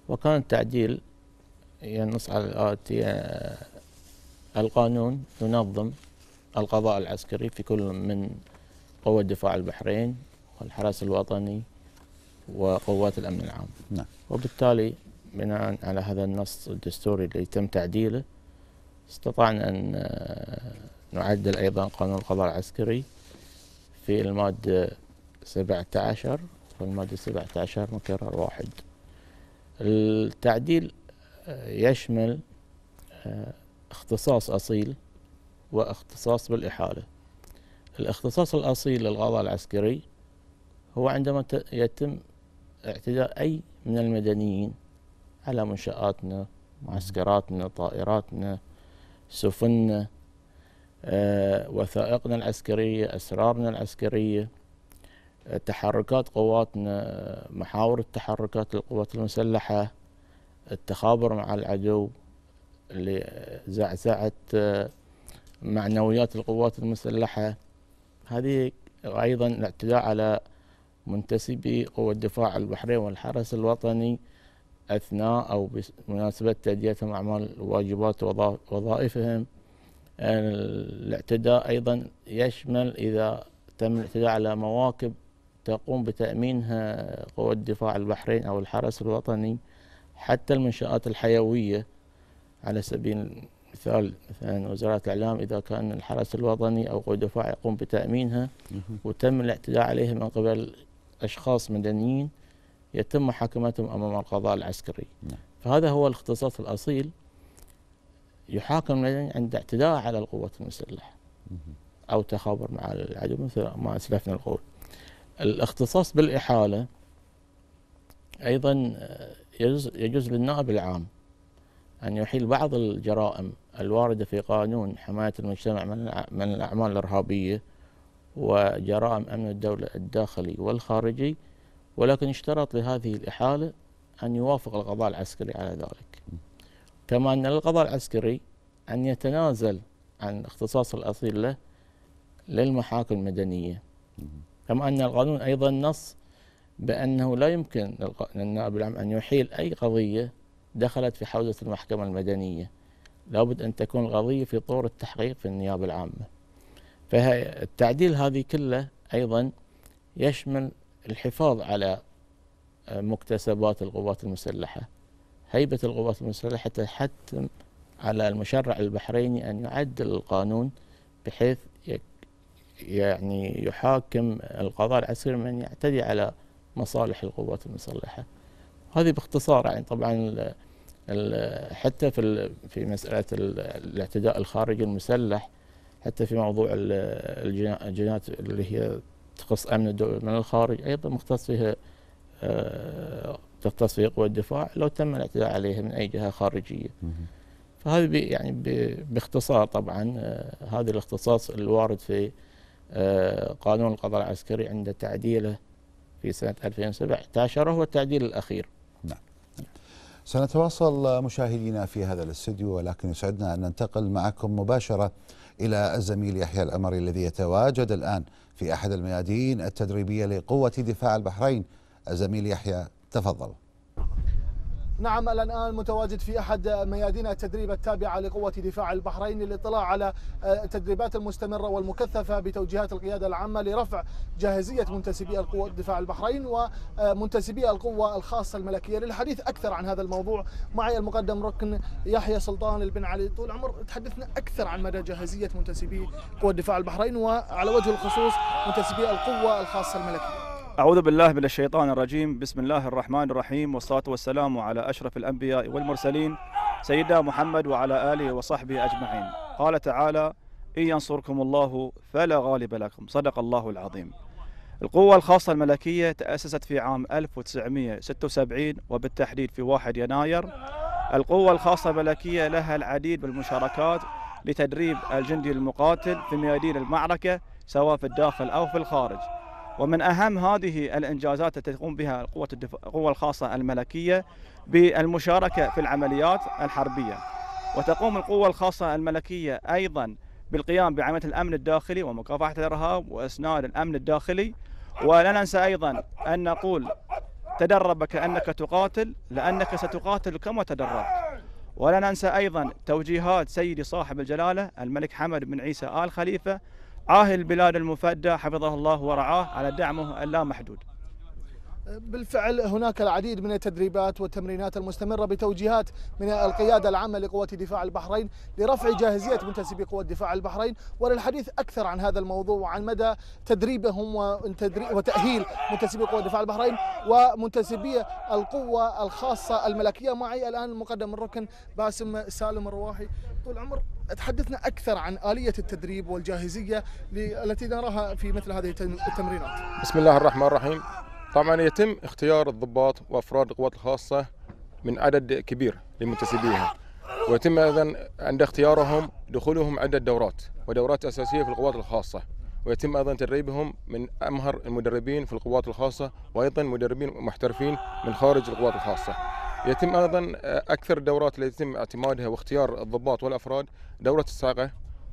وكان التعديل ينص على الآتي القانون ينظم القضاء العسكري في كل من قوة دفاع البحرين والحرس الوطني وقوات الأمن العام نعم. وبالتالي بناء على هذا النص الدستوري اللي تم تعديله استطعنا أن آه، نعدل أيضا قانون القضاء العسكري في المادة 17 والمادة 17 مكرر واحد. التعديل آه، يشمل آه، اختصاص أصيل واختصاص بالإحالة. الاختصاص الأصيل للقضاء العسكري هو عندما يتم اعتداء أي من المدنيين على منشآتنا معسكراتنا طائراتنا سفننا آه، وثائقنا العسكرية أسرارنا العسكرية. تحركات قواتنا محاور التحركات للقوات المسلحة التخابر مع العدو لزعزعة آه، معنويات القوات المسلحة. هذه أيضا الاعتداء على منتسبي قوة دفاع البحرين والحرس الوطني أثناء أو بمناسبة تأديتهم أعمال واجبات وظا- وظائفهم. الاعتداء أيضا يشمل إذا تم الاعتداء على مواكب تقوم بتأمينها قوة دفاع البحرين أو الحرس الوطني حتى المنشآت الحيوية على سبيل المثال مثلا وزارة الإعلام إذا كان الحرس الوطني أو قوة الدفاع يقوم بتأمينها وتم الاعتداء عليها من قبل أشخاص مدنيين يتم محاكمتهم أمام القضاء العسكري. فهذا هو الاختصاص الأصيل. يحاكم المدني عند اعتداء على القوات المسلحة أو تخابر مع العدو مثل ما أسلفنا القول. الاختصاص بالإحالة أيضا آه، يجوز, يجوز للنائب العام أن يحيل بعض الجرائم الواردة في قانون حماية المجتمع من الأعمال الإرهابية وجرائم أمن الدولة الداخلي والخارجي ولكن يشترط لهذه الإحالة أن يوافق القضاء العسكري على ذلك. كما أن للقضاء العسكري أن يتنازل عن الاختصاص الأصيل له للمحاكم المدنية. كما أن القانون أيضا نص بأنه لا يمكن للنائب العام أن يحيل أي قضية دخلت في حوزة المحكمة المدنية. لابد أن تكون القضية في طور التحقيق في النيابة العامة. فالتعديل هذه كله أيضا يشمل الحفاظ على آه، مكتسبات القوات المسلحة. هيبة القوات المسلحة تحتم على المشرع البحريني أن يعدل القانون بحيث يعني يحاكم القضاء العسكري من يعتدي على مصالح القوات المسلحة. هذه باختصار يعني طبعا ال- ال- حتى في في ال- الاعتداء الخارجي المسلح حتى في موضوع ال- الجنا- الجنايات اللي هي تخص أمن الدولة من الخارج أيضا مختص فيها آه، تختص فيها قوى الدفاع لو تم الاعتداء عليها من أي جهة خارجية. فهذه يعني باختصار طبعا آه، هذا الاختصاص الوارد في آه، قانون القضاء العسكري عند تعديله في سنة 2017 وهو التعديل الأخير سنتواصل مشاهدينا في هذا الاستديو ولكن يسعدنا أن ننتقل معكم مباشرة إلى الزميل يحيى الأمري الذي يتواجد الآن في أحد الميادين التدريبية لقوة دفاع البحرين. الزميل يحيى تفضل. نعم الآن متواجد في أحد ميادين التدريب التابعة لقوة دفاع البحرين للاطلاع على آه، التدريبات المستمرة والمكثفة بتوجيهات القيادة العامة لرفع جاهزية منتسبي القوة دفاع البحرين ومنتسبي القوة الخاصة الملكية للحديث أكثر عن هذا الموضوع. معي المقدم ركن يحيى سلطان البن علي. طول عمر تحدثنا أكثر عن مدى جاهزية منتسبي قوة دفاع البحرين وعلى وجه الخصوص منتسبي القوة الخاصة الملكية. أعوذ بالله من الشيطان الرجيم. بسم الله الرحمن الرحيم. والصلاة والسلام على أشرف الأنبياء والمرسلين سيدنا محمد وعلى آله وصحبه أجمعين. قال تعالى إن ينصركم الله فلا غالب لكم. صدق الله العظيم. القوة الخاصة الملكية تأسست في عام 1976 وبالتحديد في 1 يناير. القوة الخاصة الملكية لها العديد من المشاركات لتدريب الجندي المقاتل في ميادين المعركة سواء في الداخل أو في الخارج. ومن أهم هذه الإنجازات التي تقوم بها القوة القوة الخاصة الملكية بالمشاركة في العمليات الحربية. وتقوم القوة الخاصة الملكية أيضا بالقيام بعملية الأمن الداخلي ومكافحة الإرهاب وإسناد الأمن الداخلي. ولا ننسى أيضا أن نقول تدرب كأنك تقاتل لأنك ستقاتل كما تدربت. ولا ننسى أيضا توجيهات سيدي صاحب الجلالة الملك حمد بن عيسى آل خليفة عاهل البلاد المفدى حفظه الله ورعاه على دعمه اللامحدود بالفعل هناك العديد من التدريبات والتمرينات المستمرة بتوجيهات من القيادة العامة لقوة دفاع البحرين لرفع جاهزية منتسبي قوة دفاع البحرين وللحديث أكثر عن هذا الموضوع وعن مدى تدريبهم وتأهيل منتسبي قوة دفاع البحرين ومنتسبي القوة الخاصة الملكية. معي الآن المقدم الركن باسم سالم الرواحي. طول عمر تحدثنا أكثر عن آلية التدريب والجاهزية التي نراها في مثل هذه التمرينات. بسم الله الرحمن الرحيم. طبعا يتم اختيار الضباط وأفراد القوات الخاصة من عدد كبير لمنتسبيها ويتم أيضا عند اختيارهم دخولهم عده دورات ودورات أساسية في القوات الخاصة ويتم أيضا تدريبهم من أمهر المدربين في القوات الخاصة وأيضا مدربين محترفين من خارج القوات الخاصة. يتم أيضا أكثر الدورات التي يتم اعتمادها واختيار الضباط والأفراد دورة الصاعقه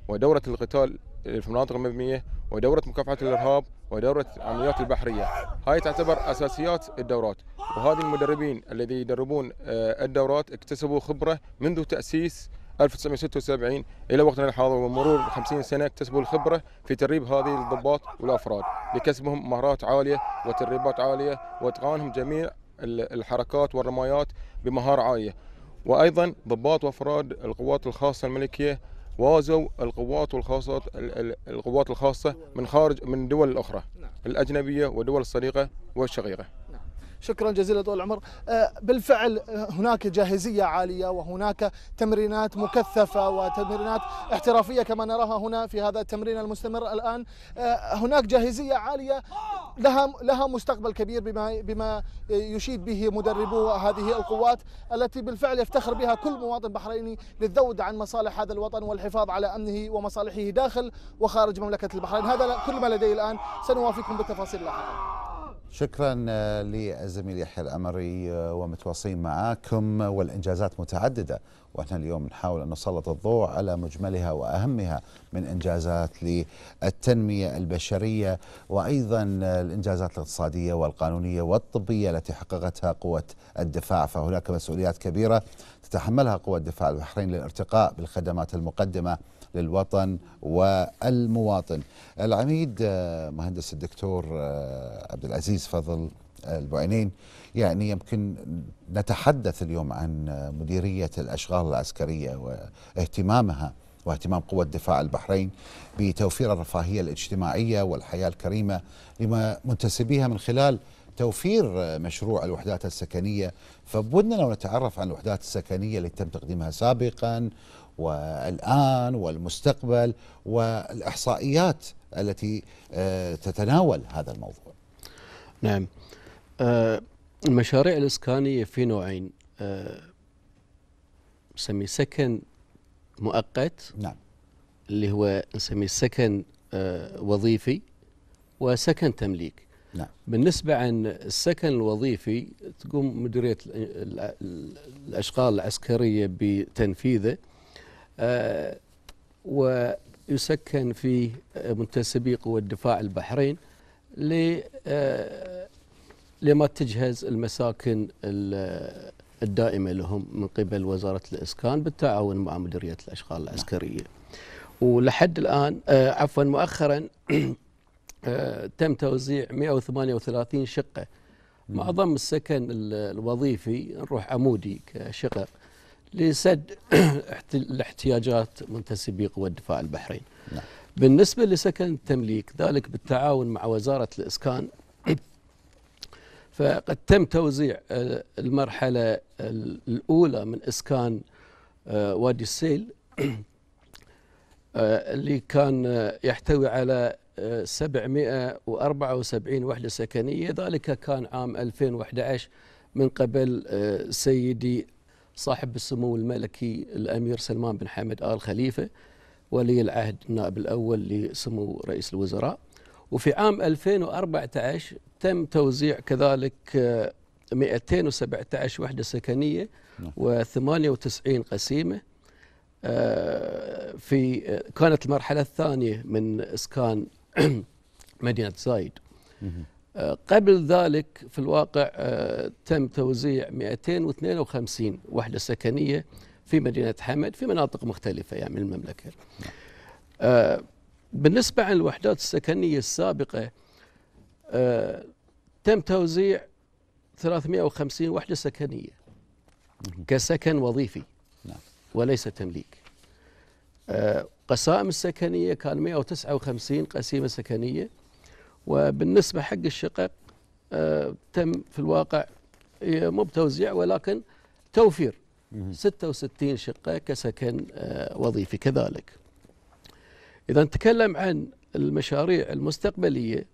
ودورة القتال في المناطق المبنية ودورة مكافحة الإرهاب ودورة العمليات البحرية. هاي تعتبر أساسيات الدورات وهذه المدربين الذي يدربون آه، الدورات اكتسبوا خبرة منذ تأسيس 1976 إلى وقتنا الحاضر ومرور 50 سنة اكتسبوا الخبرة في تدريب هذه الضباط والأفراد لكسبهم مهارات عالية وتدريبات عالية وإتقانهم جميع ال- الحركات والرمايات بمهارة عالية. وأيضا ضباط وأفراد القوات الخاصة الملكية وازوا القوات والخاصات ال- ال- القوات الخاصة من خارج من الدول الاخرى الأجنبية والدول الصديقة والشقيقة. شكرا جزيلا طول العمر. آه، بالفعل آه، هناك جاهزية عالية وهناك تمرينات مكثفة وتمرينات احترافية كما نراها هنا في هذا التمرين المستمر الآن. آه، هناك جاهزية عالية لها لها مستقبل كبير بما بما يشيد به مدربو هذه القوات التي بالفعل يفتخر بها كل مواطن بحريني للذود عن مصالح هذا الوطن والحفاظ على أمنه ومصالحه داخل وخارج مملكة البحرين. هذا كل ما لدي الآن. سنوافيكم بالتفاصيل لاحقا. شكرا آه، للزميل يحيى الأمري آه، ومتواصلين معاكم والإنجازات متعددة وإحنا اليوم نحاول أن نسلط الضوء على مجملها وأهمها من إنجازات للتنمية البشرية وأيضا آه، الإنجازات الاقتصادية والقانونية والطبية التي حققتها قوة الدفاع فهناك مسؤوليات كبيرة تتحملها قوة دفاع البحرين للارتقاء بالخدمات المقدمة للوطن والمواطن. العميد آه، مهندس الدكتور آه، عبد العزيز فضل البعينين يعني يمكن نتحدث اليوم عن مديرية الأشغال العسكرية واهتمامها واهتمام قوة دفاع البحرين بتوفير الرفاهية الاجتماعية والحياة الكريمة لما منتسبيها من خلال توفير مشروع الوحدات السكنية. فبودنا لو نتعرف عن الوحدات السكنية اللي تم تقديمها سابقا والآن والمستقبل والإحصائيات التي آه، تتناول هذا الموضوع. نعم. آه، المشاريع الإسكانية في نوعين. آه، نسميه سكن مؤقت. نعم. اللي هو نسميه سكن وظيفي وسكن تمليك. نعم. بالنسبة عن السكن الوظيفي تقوم مديرية ال- ال- الأشغال العسكرية بتنفيذه. ويسكن فيه آه، منتسبي قوة دفاع البحرين آه، لما تجهز المساكن ال- الدائمة لهم من قبل وزارة الإسكان بالتعاون مع مديرية الأشغال العسكرية. ولحد الآن آه، عفوا مؤخرا آه، تم توزيع 138 شقة. معظم السكن ال- الوظيفي نروح عمودي كشقق لسد احت- الاحتياجات منتسبي قوى الدفاع البحرين. نعم. بالنسبة لسكن التمليك ذلك بالتعاون مع وزارة الإسكان. فقد تم توزيع آه، المرحلة ال- الأولى من إسكان آه، وادي السيل. آه، اللي كان يحتوي على آه، 774 وحدة سكنية. ذلك كان عام 2011 من قبل سيدي صاحب السمو الملكي الأمير سلمان بن حمد آل خليفة ولي العهد النائب الأول لسمو رئيس الوزراء. وفي عام 2014 تم توزيع كذلك آه، 217 وحدة سكنية و98 قسيمة. آه، في آه، كانت المرحلة الثانية من إسكان مدينة زايد. قبل ذلك في الواقع آه، تم توزيع 252 وحدة سكنية في مدينة حمد في مناطق مختلفة يعني من المملكة. آه، بالنسبة عن الوحدات السكنية السابقة آه، تم توزيع 350 وحدة سكنية كسكن وظيفي وليس تمليك. آه، قسائم السكنية كان 159 قسيمة سكنية. وبالنسبة حق الشقق آه، تم في الواقع مو بتوزيع ولكن توفير. 66 شقة كسكن آه، وظيفي كذلك. إذا نتكلم عن المشاريع المستقبلية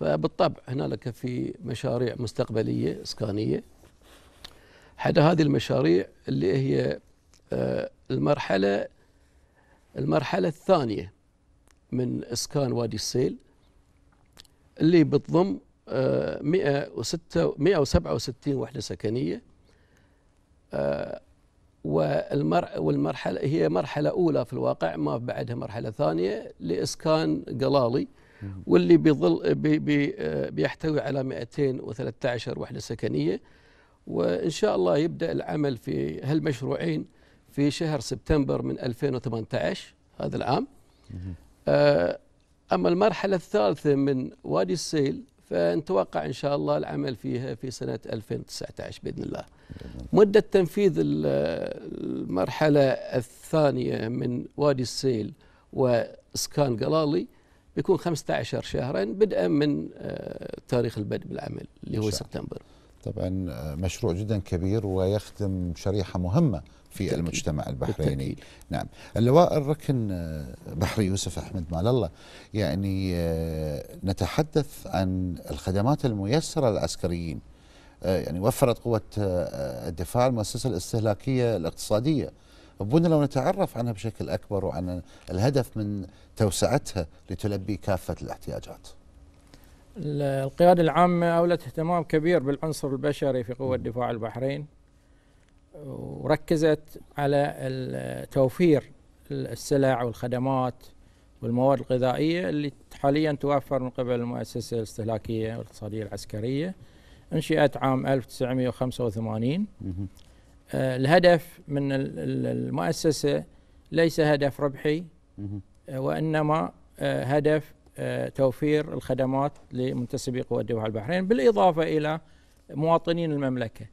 فبالطبع هنالك في مشاريع مستقبلية إسكانية. حد هذه المشاريع اللي هي آه، المرحلة المرحلة الثانية من إسكان وادي السيل. اللي بتضم آه، 106 167 وحدة سكنية. آه، والمر والمرحلة هي مرحلة أولى في الواقع ما بعدها مرحلة ثانية لإسكان قلالي. واللي بيظل بي بي آه، بيحتوي على 213 وحدة سكنية. وإن شاء الله يبدأ العمل في هالمشروعين في شهر سبتمبر من 2018 هذا العام. آه، أما المرحلة الثالثة من وادي السيل فنتوقع إن شاء الله العمل فيها في سنة 2019 بإذن الله مدة تنفيذ ال- المرحلة الثانية من وادي السيل وإسكان قلالي بيكون 15 شهرا بدءا من آه، تاريخ البدء بالعمل اللي هو شاء. سبتمبر طبعا آه، مشروع جدا كبير ويخدم شريحة مهمة في بالتأكيد. المجتمع البحريني. بالتأكيد. نعم. اللواء الركن آه، بحري يوسف أحمد مال الله. يعني آه، نتحدث عن الخدمات الميسرة للعسكريين. آه، يعني وفرت قوة الدفاع المؤسسة الاستهلاكية الاقتصادية. بودنا لو نتعرف عنها بشكل أكبر وعن الهدف من توسعتها لتلبي كافة الاحتياجات. ال- القيادة العامة أولت اهتمام كبير بالعنصر البشري في قوة دفاع البحرين. وركزت على توفير السلع والخدمات والمواد الغذائية اللي حاليا توفر من قبل المؤسسة الاستهلاكية والاقتصادية العسكرية أنشئت عام 1985 آه، الهدف من ال- ال- المؤسسة ليس هدف ربحي آه، وإنما آه، هدف توفير الخدمات لمنتسبي قوى الدفاع البحرين بالإضافة إلى مواطنين المملكة.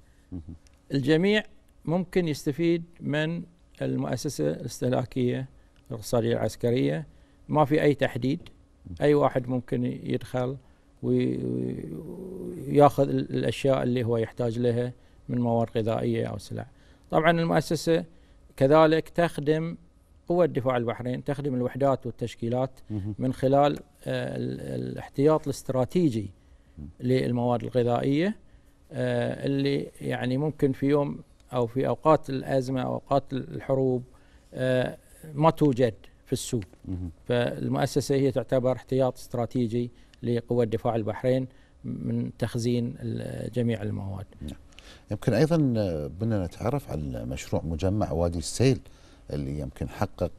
الجميع ممكن يستفيد من المؤسسة الاستهلاكية الاقتصادية العسكرية. ما في أي تحديد. أي واحد ممكن يدخل وي- وياخذ ال- الأشياء اللي هو يحتاج لها من مواد غذائية أو سلع. طبعا المؤسسة كذلك تخدم قوة دفاع البحرين تخدم الوحدات والتشكيلات من خلال آه، ال- الاحتياط الاستراتيجي للمواد الغذائية آه، اللي يعني ممكن في يوم أو في أوقات الأزمة أو أوقات الحروب آه، ما توجد في السوق. فالمؤسسة هي تعتبر احتياط استراتيجي لقوة دفاع البحرين من تخزين جميع المواد. يمكن أيضا بدنا نتعرف على مشروع مجمع وادي السيل اللي يمكن حقق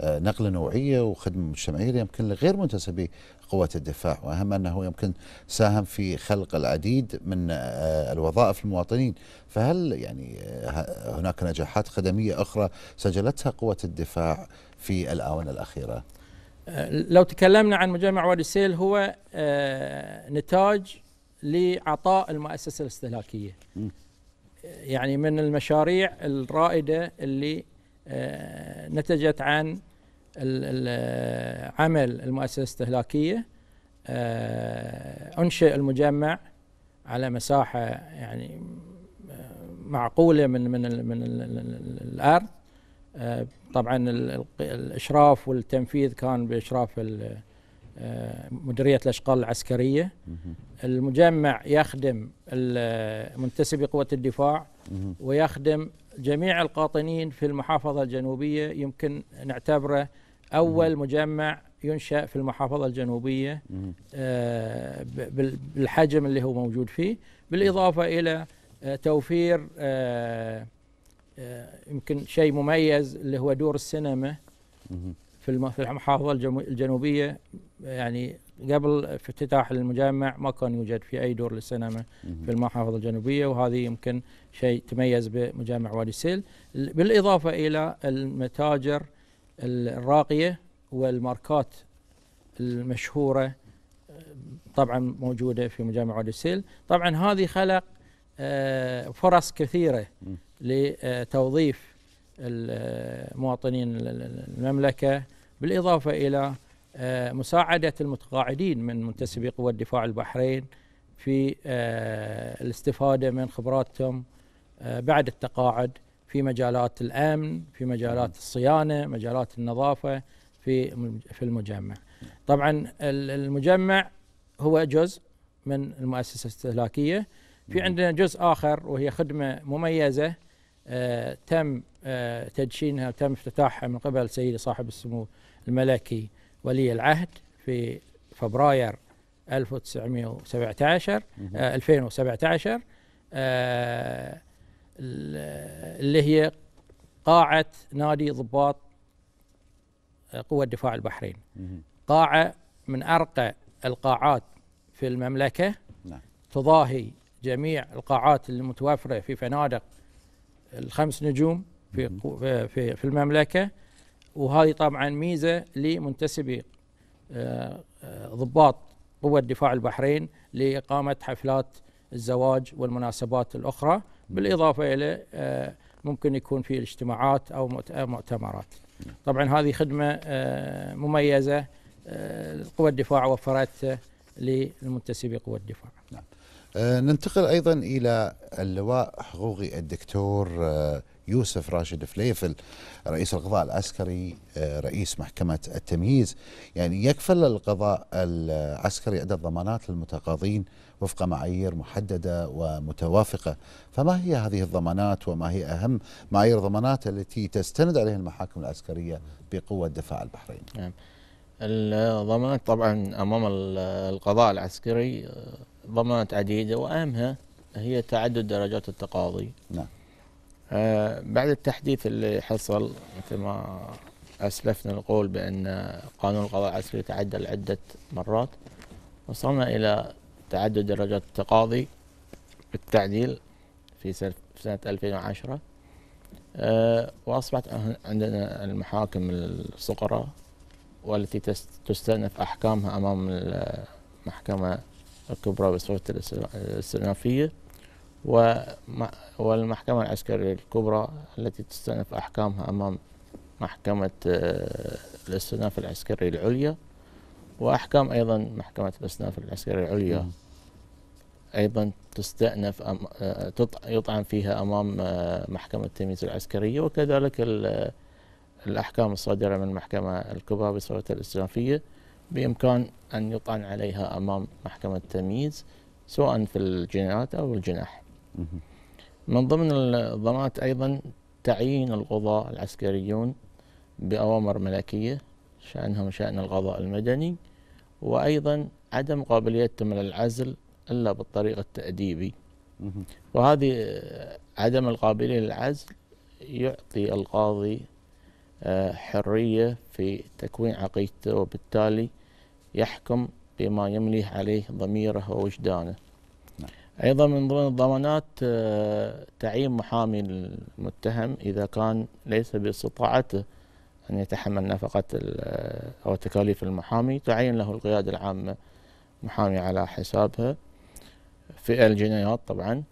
آه، نقلة نوعية وخدمة مجتمعية يمكن لغير منتسبي قوه الدفاع وأهم أنه يمكن ساهم في خلق العديد من آه، الوظائف للمواطنين فهل يعني آه، هناك نجاحات خدمية أخرى سجلتها قوه الدفاع في الآونة الأخيرة؟ آه، لو تكلمنا عن مجمع وادي السيل هو نتاج لعطاء المؤسسة الاستهلاكية. يعني من المشاريع الرائدة اللي نتجت عن عمل المؤسسة الاستهلاكية آه، أنشئ المجمع على مساحة يعني آه، معقولة من من من ال ال الأرض. آه، طبعا ال- ال- الإشراف والتنفيذ كان بإشراف مديرية الأشغال العسكرية. المجمع يخدم منتسبي قوة الدفاع ويخدم جميع القاطنين في المحافظة الجنوبية. يمكن نعتبره أول مجمع ينشأ في المحافظة الجنوبية آه، بالحجم اللي هو موجود فيه بالإضافة إلى آه، توفير آه، آه، يمكن شيء مميز اللي هو دور السينما في الم- في المحافظة الجنوبية. يعني قبل افتتاح المجمع ما كان يوجد في أي دور للسينما في المحافظة الجنوبية وهذه يمكن شيء تميز بمجمع وادي ال- بالإضافة إلى المتاجر الراقية والماركات المشهورة طبعا موجودة في مجمع وادي السيل. طبعا هذه خلق آه، فرص كثيرة لتوظيف المواطنين ال- ال- المملكة بالإضافة إلى آه، مساعدة المتقاعدين من منتسبي قوى دفاع البحرين في آه، الاستفادة من خبراتهم بعد التقاعد. في مجالات الأمن في مجالات الصيانة مجالات النظافة في في المجمع. طبعا ال- المجمع هو جزء من المؤسسة الاستهلاكية. في عندنا جزء آخر وهي خدمة مميزة آه، تم آه، تدشينها وتم افتتاحها من قبل سيدي صاحب السمو الملكي ولي العهد في فبراير 1917 آه، 2017 آه، اللي هي قاعة نادي ضباط قوة دفاع البحرين. قاعة من أرقى القاعات في المملكة. نعم. تضاهي جميع القاعات المتوفرة في فنادق الخمس نجوم في في- في المملكة. وهذه طبعا ميزة لمنتسبي آه، آه، ضباط قوة دفاع البحرين لإقامة حفلات الزواج والمناسبات الأخرى. بالإضافة إلى آه، ممكن يكون في الاجتماعات أو أو مؤتمرات. طبعا هذه خدمة آه، مميزة آه، قوة الدفاع وفرتها للمنتسبي قوة الدفاع. آه، ننتقل أيضا إلى اللواء حقوقي الدكتور آه، يوسف راشد فليفل رئيس القضاء العسكري آه، رئيس محكمة التمييز. يعني يكفل القضاء العسكري عدد ضمانات للمتقاضين وفق معايير محددة ومتوافقة. فما هي هذه الضمانات وما هي أهم معايير الضمانات التي تستند عليها المحاكم العسكرية بقوة دفاع البحرين نعم. الضمانات طبعا أمام ال- القضاء العسكري آه، ضمانات عديدة وأهمها هي تعدد درجات التقاضي. نعم. آه، بعد التحديث اللي حصل مثل ما أسلفنا القول بأن قانون القضاء العسكري تعدل عده مرات وصلنا إلى تعدد درجات التقاضي بالتعديل في سنة في سنة 2010 آه، وأصبحت عندنا المحاكم الصغرى والتي تس- تستأنف أحكامها أمام المحكمة الكبرى بصفة الاست- الاستئنافية والمحكمة العسكرية الكبرى التي تستأنف أحكامها أمام محكمة آه، الاستئناف العسكري العليا. وأحكام أيضا محكمة الاستئناف العسكري العليا. أيضا تستأنف أم آه، يطعن فيها أمام آه، محكمة التمييز العسكرية وكذلك ال- الأحكام الصادرة من المحكمة الكبرى بصفة الاستئنافية بإمكان أن يطعن عليها أمام محكمة التمييز سواء في الجنايات أو الجناح. من ضمن الضمانات أيضا تعيين القضاة العسكريون بأوامر ملكية شأنهم شأن القضاء المدني وأيضا عدم قابليتهم للعزل إلا بالطريق التأديبي. وهذه آه، عدم القابلية للعزل يعطي القاضي آه، حرية في تكوين عقيدته وبالتالي يحكم بما يمليه عليه ضميره ووجدانه. أيضا من ضمن الضمانات آه، تعيين محامي المتهم إذا كان ليس باستطاعته أن يتحمل نفقة أو تكاليف المحامي تعين له القيادة العامة محامي على حسابها في الجنايات طبعا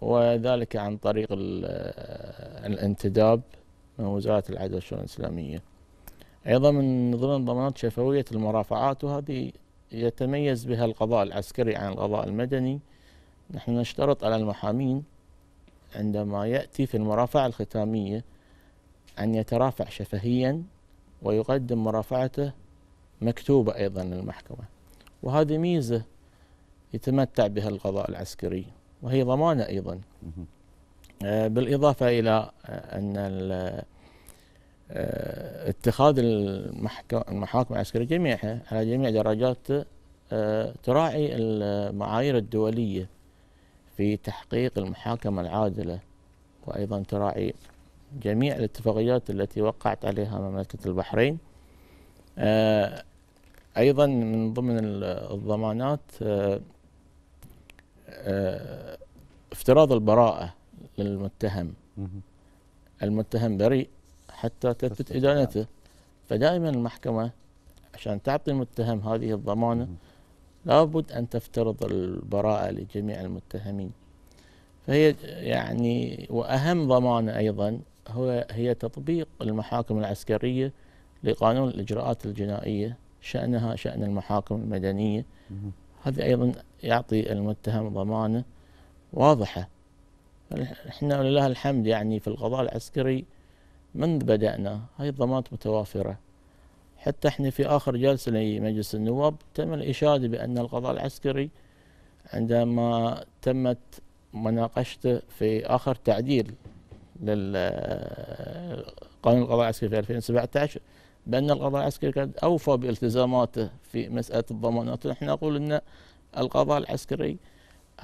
وذلك عن طريق ال- الانتداب من وزارة العدل والشؤون الإسلامية. أيضا من ضمن ضمانات شفوية المرافعات وهذه يتميز بها القضاء العسكري عن القضاء المدني نحن نشترط على المحامين عندما يأتي في المرافعة الختامية أن يترافع شفهيا ويقدم مرافعته مكتوبة أيضا للمحكمة. وهذه ميزة يتمتع بها القضاء العسكري وهي ضمانة أيضا. آه، بالإضافة إلى آه، أن آه، اتخاذ المحاكم العسكرية جميعها على جميع درجاتها آه، تراعي المعايير الدولية في تحقيق المحاكمة العادلة وأيضا تراعي جميع الاتفاقيات التي وقعت عليها مملكة البحرين. آه، أيضا من ضمن ال- الضمانات آه، آه، افتراض البراءة للمتهم. المتهم بريء حتى تثبت إدانته. فدائما المحكمة عشان تعطي المتهم هذه الضمانة لابد أن تفترض البراءة لجميع المتهمين. فهي يعني وأهم ضمانة أيضا هو هي تطبيق المحاكم العسكرية لقانون الإجراءات الجنائية شأنها شأن المحاكم المدنية. هذا أيضا يعطي المتهم ضمانة واضحة. إحنا ولله الحمد يعني في القضاء العسكري منذ بدأنا هاي الضمانات متوافرة. حتى إحنا في آخر جلسة لمجلس النواب تم الإشادة بأن القضاء العسكري عندما تمت مناقشته في آخر تعديل للقانون القضاء العسكري في 2017 بأن القضاء العسكري كان أوفى بالتزاماته في مسألة الضمانات ونحن نقول أن القضاء العسكري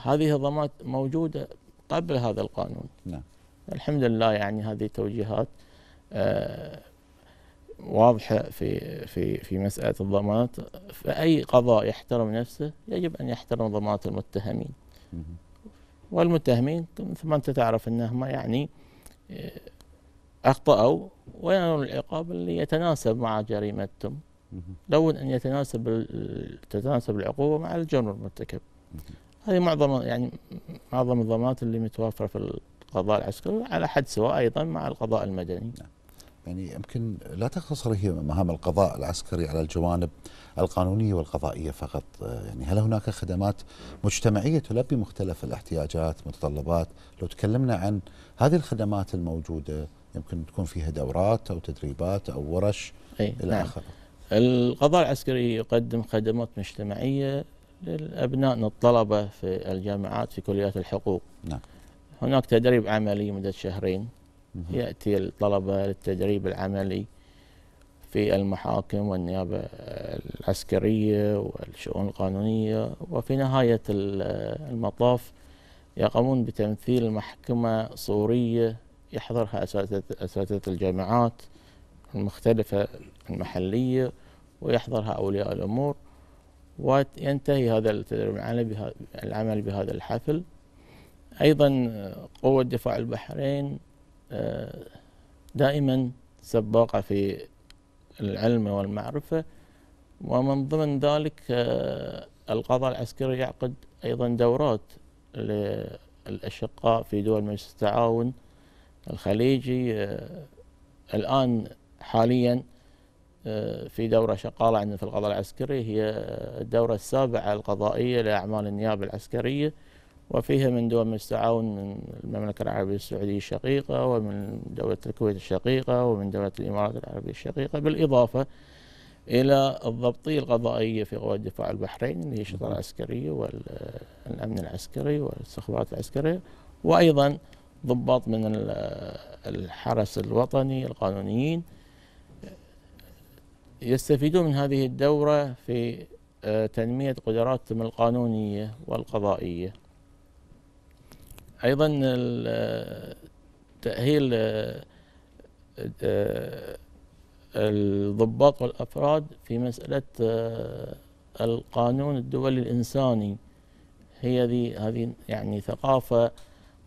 هذه الضمانات موجودة قبل هذا القانون. نعم. الحمد لله يعني هذه توجيهات آه، واضحة في في في مسألة الضمانات. فأي قضاء يحترم نفسه يجب أن يحترم ضمانات المتهمين. والمتهمين مثل ما أنت تعرف أنهم يعني أخطأوا وينالون العقاب اللي يتناسب مع جريمتهم لو أن يتناسب تتناسب العقوبة مع الجرم المرتكب. هذه معظم يعني معظم الضمانات اللي متوفرة في القضاء العسكري على حد سواء أيضا مع القضاء المدني. يعني يمكن لا تقتصر هي مهام القضاء العسكري على الجوانب القانونية والقضائية فقط. يعني هل هناك خدمات مجتمعية تلبي مختلف الاحتياجات متطلبات؟ لو تكلمنا عن هذه الخدمات الموجودة يمكن تكون فيها دورات أو تدريبات أو ورش أي إلى نعم. آخره القضاء العسكري يقدم خدمات مجتمعية للأبنائنا الطلبة في الجامعات في كليات الحقوق نعم. هناك تدريب عملي مدة شهرين يأتي الطلبة للتدريب العملي في المحاكم والنيابة العسكرية والشؤون القانونية وفي نهاية ال- المطاف يقومون بتمثيل محكمة صورية يحضرها أساتذة الجامعات المختلفة المحلية ويحضرها أولياء الأمور وينتهي هذا التدريب العمل بهذا الحفل. أيضا قوة دفاع البحرين آه، دائما سباقة في العلم والمعرفة. ومن ضمن ذلك آه، القضاء العسكري يعقد أيضا دورات للأشقاء في دول مجلس التعاون الخليجي آه، الآن حاليا آه، في دورة شغالة عندنا في القضاء العسكري هي الدورة السابعة القضائية لأعمال النيابة العسكرية وفيها من دول مجلس التعاون من المملكة العربية السعودية الشقيقة ومن دولة الكويت الشقيقة ومن دولة الإمارات العربية الشقيقة بالإضافة إلى الضبطية القضائية في قوات دفاع البحرين اللي هي الشرطة العسكرية والأمن العسكري والاستخبارات العسكرية وأيضا ضباط من ال- الحرس الوطني القانونيين. يستفيدون من هذه الدورة في آه، تنمية قدراتهم القانونية والقضائية. أيضا ال- تأهيل آه، آه، الضباط والأفراد في مسألة آه، القانون الدولي الإنساني. هي ذي هذه يعني ثقافة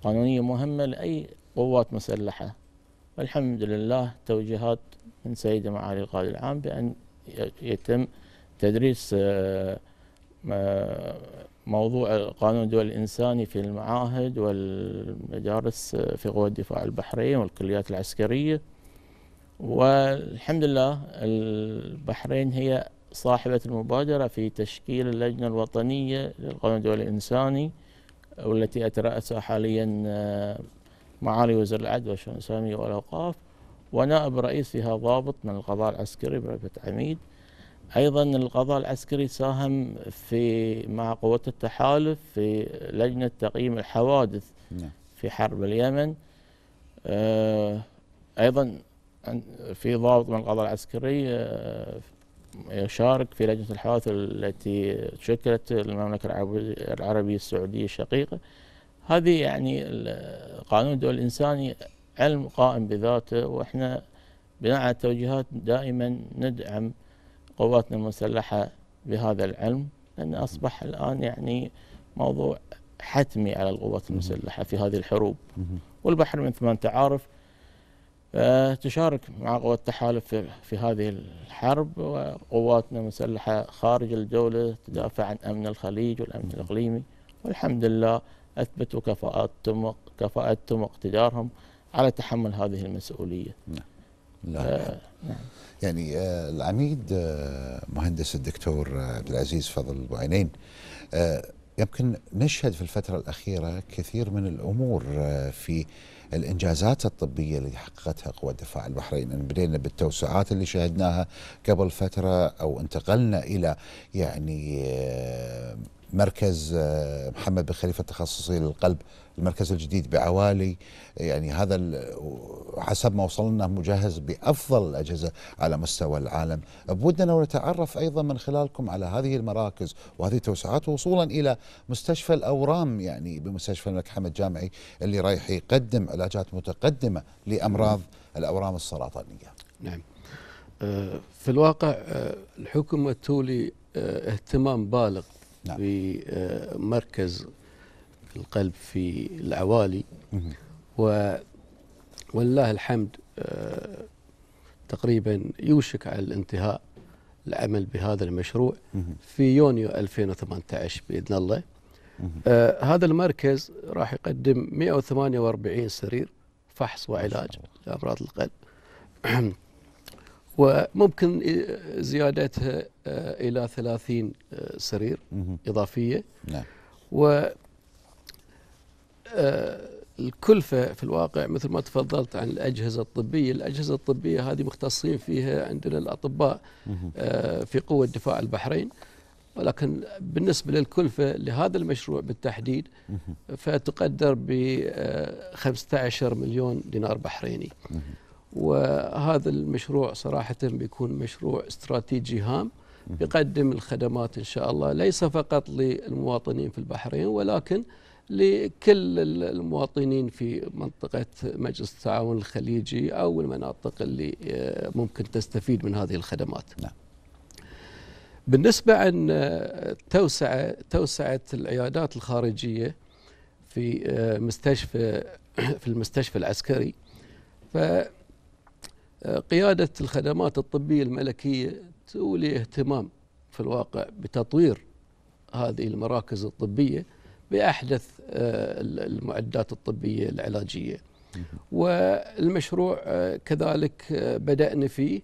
قانونية مهمة لأي قوات مسلحة. والحمد لله توجيهات من سيد معالي القائد العام بأن يتم تدريس آه، موضوع القانون الدولي الإنساني في المعاهد والمدارس آه، في قوات دفاع البحرين والكليات العسكرية. والحمد لله البحرين هي صاحبة المبادرة في تشكيل اللجنة الوطنية للقانون الدولي الإنساني والتي أترأسها حاليا آه، معالي وزير العدل والشؤون الإسلامية والأوقاف ونائب رئيس فيها ضابط من القضاء العسكري برتبة عميد أيضا القضاء العسكري ساهم في مع قوات التحالف في لجنة تقييم الحوادث نعم. في حرب اليمن آه، أيضا في ضابط من القضاء العسكري آه، يشارك في لجنة الحوادث التي شكلت المملكة العربية السعودية الشقيقة. هذه يعني القانون الدولي الإنساني علم قائم بذاته وإحنا بناء على التوجيهات دائما ندعم قواتنا المسلحة بهذا العلم لأن أصبح الآن يعني موضوع حتمي على القوات المسلحة في هذه الحروب. والبحر مثل ما أنت عارف تشارك مع قوات التحالف في, في هذه الحرب وقواتنا المسلحة خارج الدولة تدافع عن أمن الخليج والأمن الإقليمي. والحمد لله أثبتوا كفاءتهم كفاءتهم واقتدارهم على تحمل هذه المسؤولية. لا. آه، نعم. يعني آه، العميد آه، مهندس الدكتور آه، عبد العزيز فضل بعينين آه، يمكن نشهد في الفترة الأخيرة كثير من الأمور آه، في الإنجازات الطبية اللي حققتها قوات دفاع البحرين أن بدينا بالتوسعات اللي شاهدناها قبل فترة أو انتقلنا إلى يعني آه، مركز آه، محمد بن خليفة التخصصي للقلب المركز الجديد بعوالي يعني هذا ال- حسب ما وصلنا مجهز بأفضل الأجهزة على مستوى العالم. بودنا نتعرف أيضا من خلالكم على هذه المراكز وهذه التوسعات وصولا إلى مستشفى الأورام يعني بمستشفى الملك حمد جامعي اللي رايح يقدم علاجات متقدمة لأمراض الأورام السرطانية. نعم. آه، في الواقع آه، الحكومة تولي آه، اهتمام بالغ نعم. بمركز القلب في العوالي. و ولله الحمد آه، تقريبا يوشك على الانتهاء العمل بهذا المشروع في يونيو 2018 بإذن الله. آه هذا المركز راح يقدم 148 سرير فحص وعلاج لأمراض القلب. وممكن زيادتها آه، إلى 30 آه، سرير إضافية. نعم. و الكلفة في الواقع مثل ما تفضلت عن الأجهزة الطبية. الأجهزة الطبية هذه مختصين فيها عندنا الأطباء آه، في قوة دفاع البحرين. ولكن بالنسبة للكلفة لهذا المشروع بالتحديد فتقدر ب آه، 15 مليون دينار بحريني. وهذا المشروع صراحة بيكون مشروع استراتيجي هام يقدم الخدمات إن شاء الله ليس فقط للمواطنين في البحرين ولكن لكل المواطنين في منطقة مجلس التعاون الخليجي أو المناطق اللي آه، ممكن تستفيد من هذه الخدمات نعم. بالنسبة عن آه، توسعة توسعة العيادات الخارجية في آه، مستشفى في المستشفى العسكري ف آه، قيادة الخدمات الطبية الملكية تولي اهتمام في الواقع بتطوير هذه المراكز الطبية بأحدث آه، المعدات الطبية العلاجية. والمشروع آه، كذلك آه، بدأنا فيه.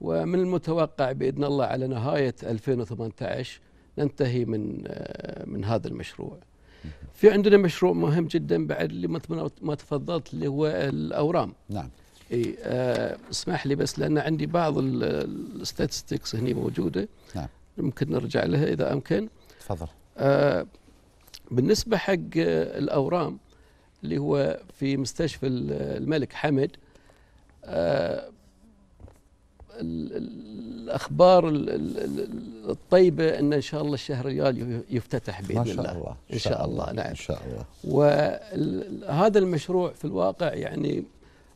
ومن المتوقع بإذن الله على نهاية 2018 ننتهي من من هذا المشروع. في عندنا مشروع مهم جدا بعد اللي ما تفضلت اللي هو الأورام. نعم. إي آه اسمح لي بس لأن عندي بعض الستاتستكس هني موجودة. نعم. ممكن نرجع لها إذا أمكن. تفضل. آه بالنسبة حق الأورام اللي هو في مستشفى ال- الملك حمد آه ال- ال- الأخبار ال- ال- ال- الطيبة إن إن شاء الله الشهر الجاي يفتتح بإذن ما شاء الله الله إن شاء الله نعم. إن شاء الله. وهذا المشروع في الواقع يعني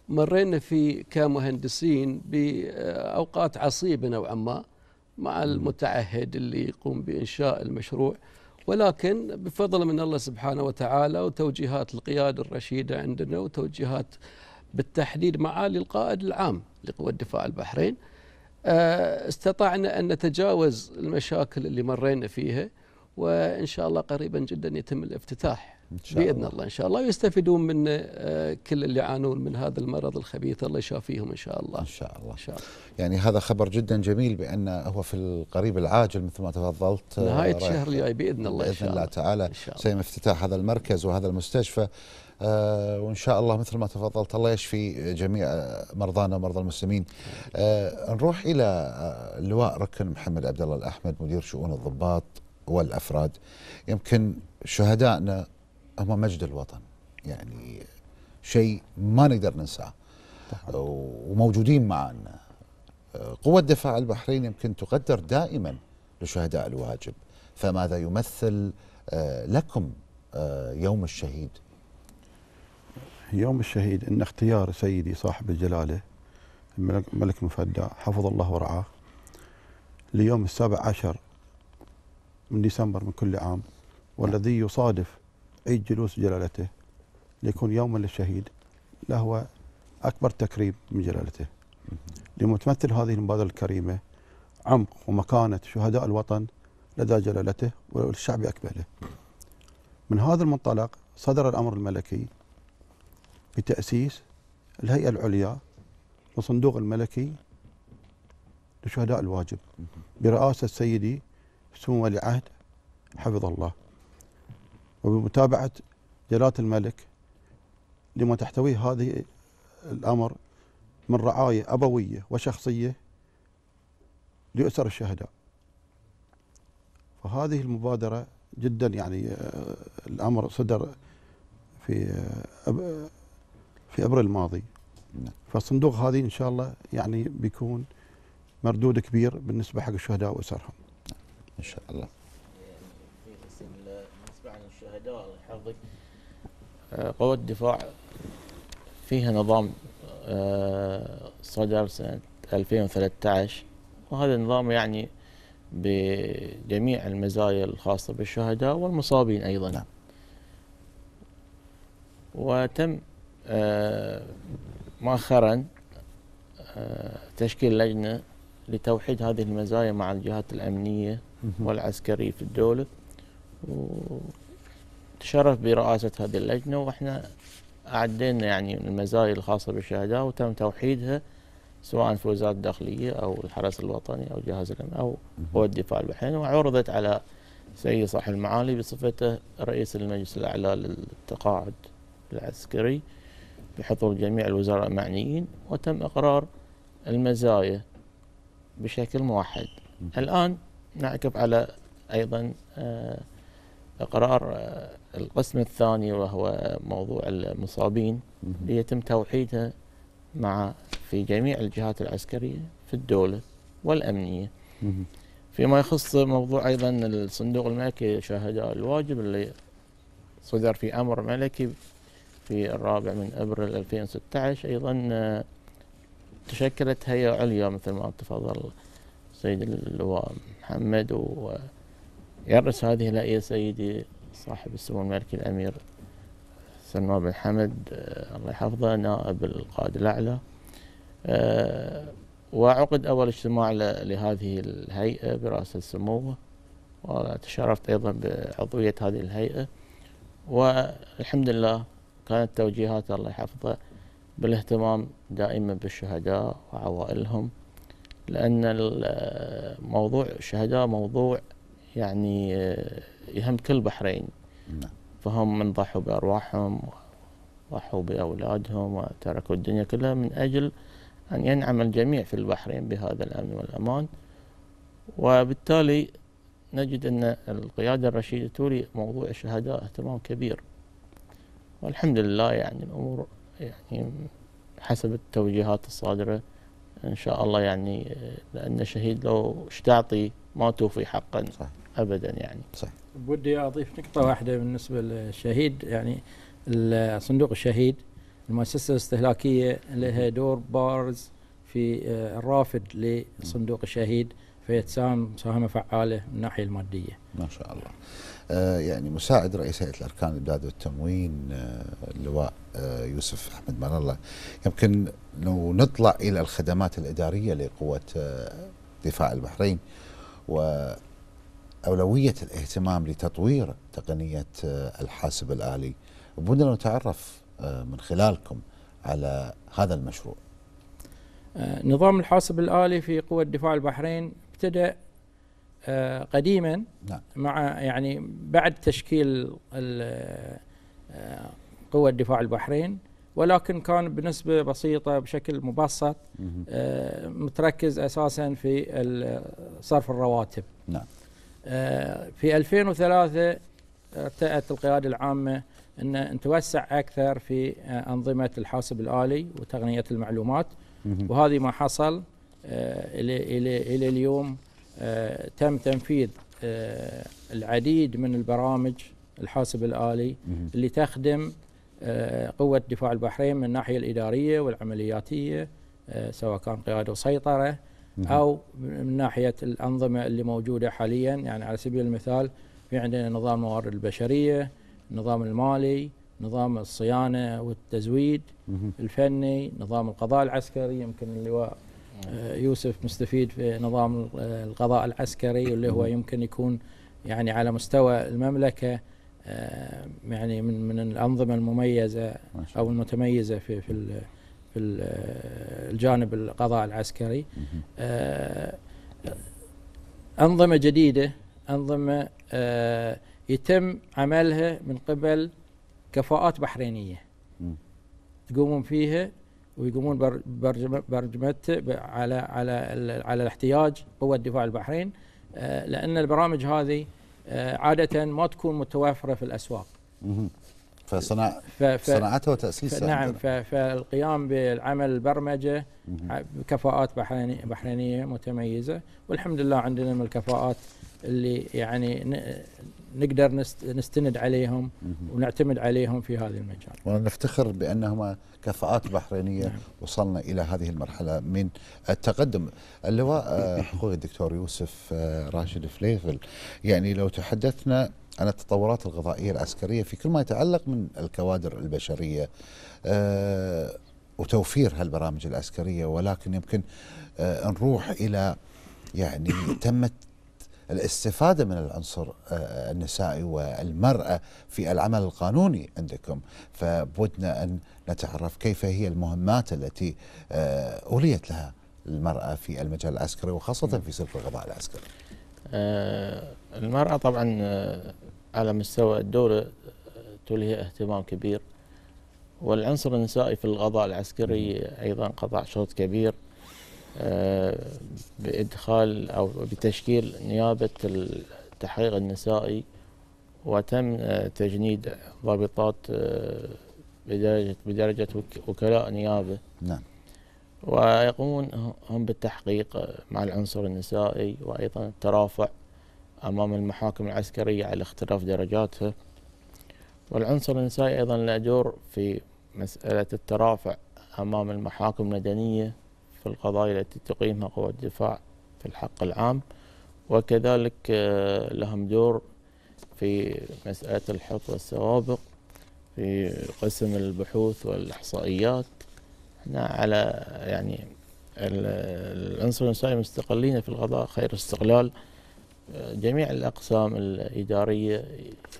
مرينا فيه كمهندسين بأوقات عصيبة نوعا ما مع المتعهد اللي يقوم بإنشاء المشروع. ولكن بفضل من الله سبحانه وتعالى وتوجيهات القيادة الرشيدة عندنا وتوجيهات بالتحديد معالي القائد العام لقوى دفاع البحرين آه، استطعنا أن نتجاوز المشاكل اللي مرينا فيها وإن شاء الله قريبا جدا يتم الافتتاح. شاء بإذن الله. الله إن شاء الله. ويستفيدون من آه، كل اللي يعانون من هذا المرض الخبيث. الله يشافيهم إن شاء الله. إن شاء الله. إن شاء الله. يعني هذا خبر جدا جميل بأن هو في القريب العاجل مثل ما تفضلت آه، رايح- الشهر الجاي بإذن الله شاء الله الله. تعالى. سيتم افتتاح هذا المركز وهذا المستشفى آه وإن شاء الله مثل ما تفضلت الله يشفي جميع مرضانا ومرضى المسلمين. آه نروح آه، اللواء ركن محمد عبد الله الأحمد مدير شؤون الضباط والأفراد. يمكن شهدائنا هم مجد الوطن. يعني شيء ما نقدر ننساه. وموجودين معنا قوة دفاع البحرين يمكن تقدر دائما لشهداء الواجب. فماذا يمثل آه، لكم آه، يوم الشهيد؟ يوم الشهيد إن اختيار سيدي صاحب الجلالة الملك الملك المفدى حفظ الله ورعاه ليوم السابع عشر من ديسمبر من كل عام والذي يصادف عيد جلوس جلالته. ليكون يوما للشهيد. لهو أكبر تكريم من جلالته. لمتمثل هذه المبادرة الكريمة عمق ومكانة شهداء الوطن لدى جلالته والشعب باكمله. من هذا المنطلق صدر الأمر الملكي بتأسيس الهيئة العليا للصندوق الملكي لشهداء الواجب برئاسة سيدي سمو ولي عهد حفظه الله. وبمتابعة جلالة الملك لما تحتويه هذه الأمر من رعاية أبوية وشخصية لأسر الشهداء. فهذه المبادرة جدا يعني آه، الأمر صدر في آه، أب- في أبريل الماضي. فالصندوق هذه إن شاء الله يعني بيكون مردود كبير بالنسبة حق الشهداء وأسرهم. إن شاء الله بالنسبة عن يحفظك آه، قوة الدفاع فيها نظام آه، صدر سنة 2013 وهذا النظام يعني بجميع المزايا الخاصة بالشهداء والمصابين أيضا نعم. وتم آه، مؤخرا تشكيل لجنة لتوحيد هذه المزايا مع الجهات الأمنية. والعسكرية في الدولة وتشرف برئاسة هذه اللجنة وإحنا أعدينا يعني المزايا الخاصة بالشهداء وتم توحيدها سواء في وزارة الداخلية أو الحرس الوطني أو جهاز الأمن أو قوى الدفاع البحريني وعرضت على سيد صاحب المعالي بصفته رئيس المجلس الأعلى للتقاعد العسكري بحضور جميع الوزراء المعنيين وتم إقرار المزايا بشكل موحد. الآن نعكف على أيضا آه، إقرار آه، القسم الثاني وهو موضوع المصابين ليتم توحيدها مع في جميع الجهات العسكرية في الدولة والأمنية. فيما يخص موضوع أيضا الصندوق الملكي شهداء الواجب اللي صدر في أمر ملكي في الرابع من أبريل 2016 أيضا آه، تشكلت هيئة عليا مثل ما تفضل سيد اللواء محمد ويرأس هذه الهيئة سيدي صاحب السمو الملكي الأمير سلمان بن حمد آه، الله يحفظه نائب القائد الأعلى. آه، وعقد أول اجتماع لهذه الهيئة برأس سموه وتشرفت أيضا بعضوية هذه الهيئة. والحمد لله كانت توجيهات الله يحفظه بالاهتمام دائما بالشهداء وعوائلهم لأن ال- موضوع الشهداء موضوع يعني آه، يهم كل بحرين. فهم من ضحوا بأرواحهم وضحوا بأولادهم وتركوا الدنيا كلها من أجل أن ينعم الجميع في البحرين بهذا الأمن والأمان. وبالتالي نجد أن القيادة الرشيدة تولي موضوع الشهداء اهتمام كبير. والحمد لله يعني الأمور يعني حسب التوجيهات الصادرة إن شاء الله يعني لأن الشهيد لو إيش تعطي ما توفي حقا صح. أبدا يعني. صح. ودي أضيف نقطة واحدة بالنسبة للشهيد يعني صندوق الشهيد المؤسسة الاستهلاكية لها دور بارز في آه، الرافد لصندوق الشهيد فيتساهم مساهمه فعالة من الناحية المادية. ما شاء الله آه يعني مساعد رئيس هيئة الأركان الامداد والتموين آه اللواء آه يوسف أحمد مان الله يمكن لو نطلع إلى الخدمات الإدارية لقوة آه دفاع البحرين واولويه الاهتمام لتطوير تقنية آه الحاسب الآلي. بدنا نتعرف آه من خلالكم على هذا المشروع. آه، نظام الحاسب الآلي في قوة دفاع البحرين ابتدأ قديما نعم. مع يعني بعد تشكيل ال- آه، قوة دفاع البحرين ولكن كان بنسبة بسيطة بشكل مبسط متركز أساسا في صرف الرواتب. نعم. في 2003 ارتأت القيادة العامة أن أن توسع أكثر في آه، أنظمة الحاسب الآلي وتقنية المعلومات. وهذه ما حصل آه، إلى إلى إلى اليوم آه، تم تنفيذ آه، العديد من البرامج الحاسب الآلي. اللي تخدم آه، قوة دفاع البحرين من الناحية الإدارية والعملياتية آه، سواء كان قيادة وسيطرة أو من ناحية الأنظمة اللي موجودة حاليا يعني على سبيل المثال في عندنا نظام الموارد البشرية النظام المالي نظام الصيانة والتزويد. الفني نظام القضاء العسكري يمكن اللواء آه، يوسف مستفيد في نظام آه، القضاء العسكري واللي هو. يمكن يكون يعني على مستوى المملكة آه، يعني من من الأنظمة المميزة أو المتميزة في في الجانب القضاء العسكري. آه، أنظمة جديدة أنظمة آه، يتم عملها من قبل كفاءات بحرينية. مم. تقومون فيها ويقومون بر- برجم- برجمته على على على الاحتياج قوة دفاع البحرين. آه، لأن البرامج هذه عادة ما تكون متوافرة في الأسواق. مهم. فصنع صناعتها وتأسيسها نعم فالقيام بالعمل البرمجه ع- بكفاءات بحريني- بحرينية متميزة والحمد لله عندنا من الكفاءات اللي يعني ن- نقدر نست- نستند عليهم ونعتمد عليهم في هذا المجال. ونفتخر بأنهما كفاءات بحرينية نعم. وصلنا إلى هذه المرحلة من التقدم. اللواء آه، أخوي الدكتور يوسف آه، راشد فليفل يعني لو تحدثنا عن التطورات الغذائية العسكرية في كل ما يتعلق من الكوادر البشرية آه، وتوفير هالبرامج العسكرية. ولكن يمكن آه، نروح إلى يعني تمت الاستفادة من العنصر آه، النسائي والمرأة في العمل القانوني عندكم. فبودنا أن نتعرف كيف هي المهمات التي أوليت لها المرأة في المجال العسكري وخاصة في سلك الغذاء العسكري. المرأة طبعا على مستوى الدولة توليها اهتمام كبير. والعنصر النسائي في الغذاء العسكري أيضا قطع شوط كبير. آه، بإدخال أو بتشكيل نيابة التحقيق النسائي وتم آه، تجنيد ضابطات آه، بدرجة بدرجة وك- وكلاء نيابة. نعم. ويقومون هم بالتحقيق مع العنصر النسائي وأيضا الترافع. أمام المحاكم العسكرية على اختلاف درجاتها. والعنصر النسائي أيضا له دور في مسألة الترافع أمام المحاكم المدنية في القضايا التي تقيمها قوى الدفاع في الحق العام. وكذلك آه، لهم دور في مسألة الحط والسوابق في قسم البحوث والإحصائيات. إحنا على يعني ال- العنصر النسائي مستقلين في القضاء خير استقلال. جميع الأقسام الإدارية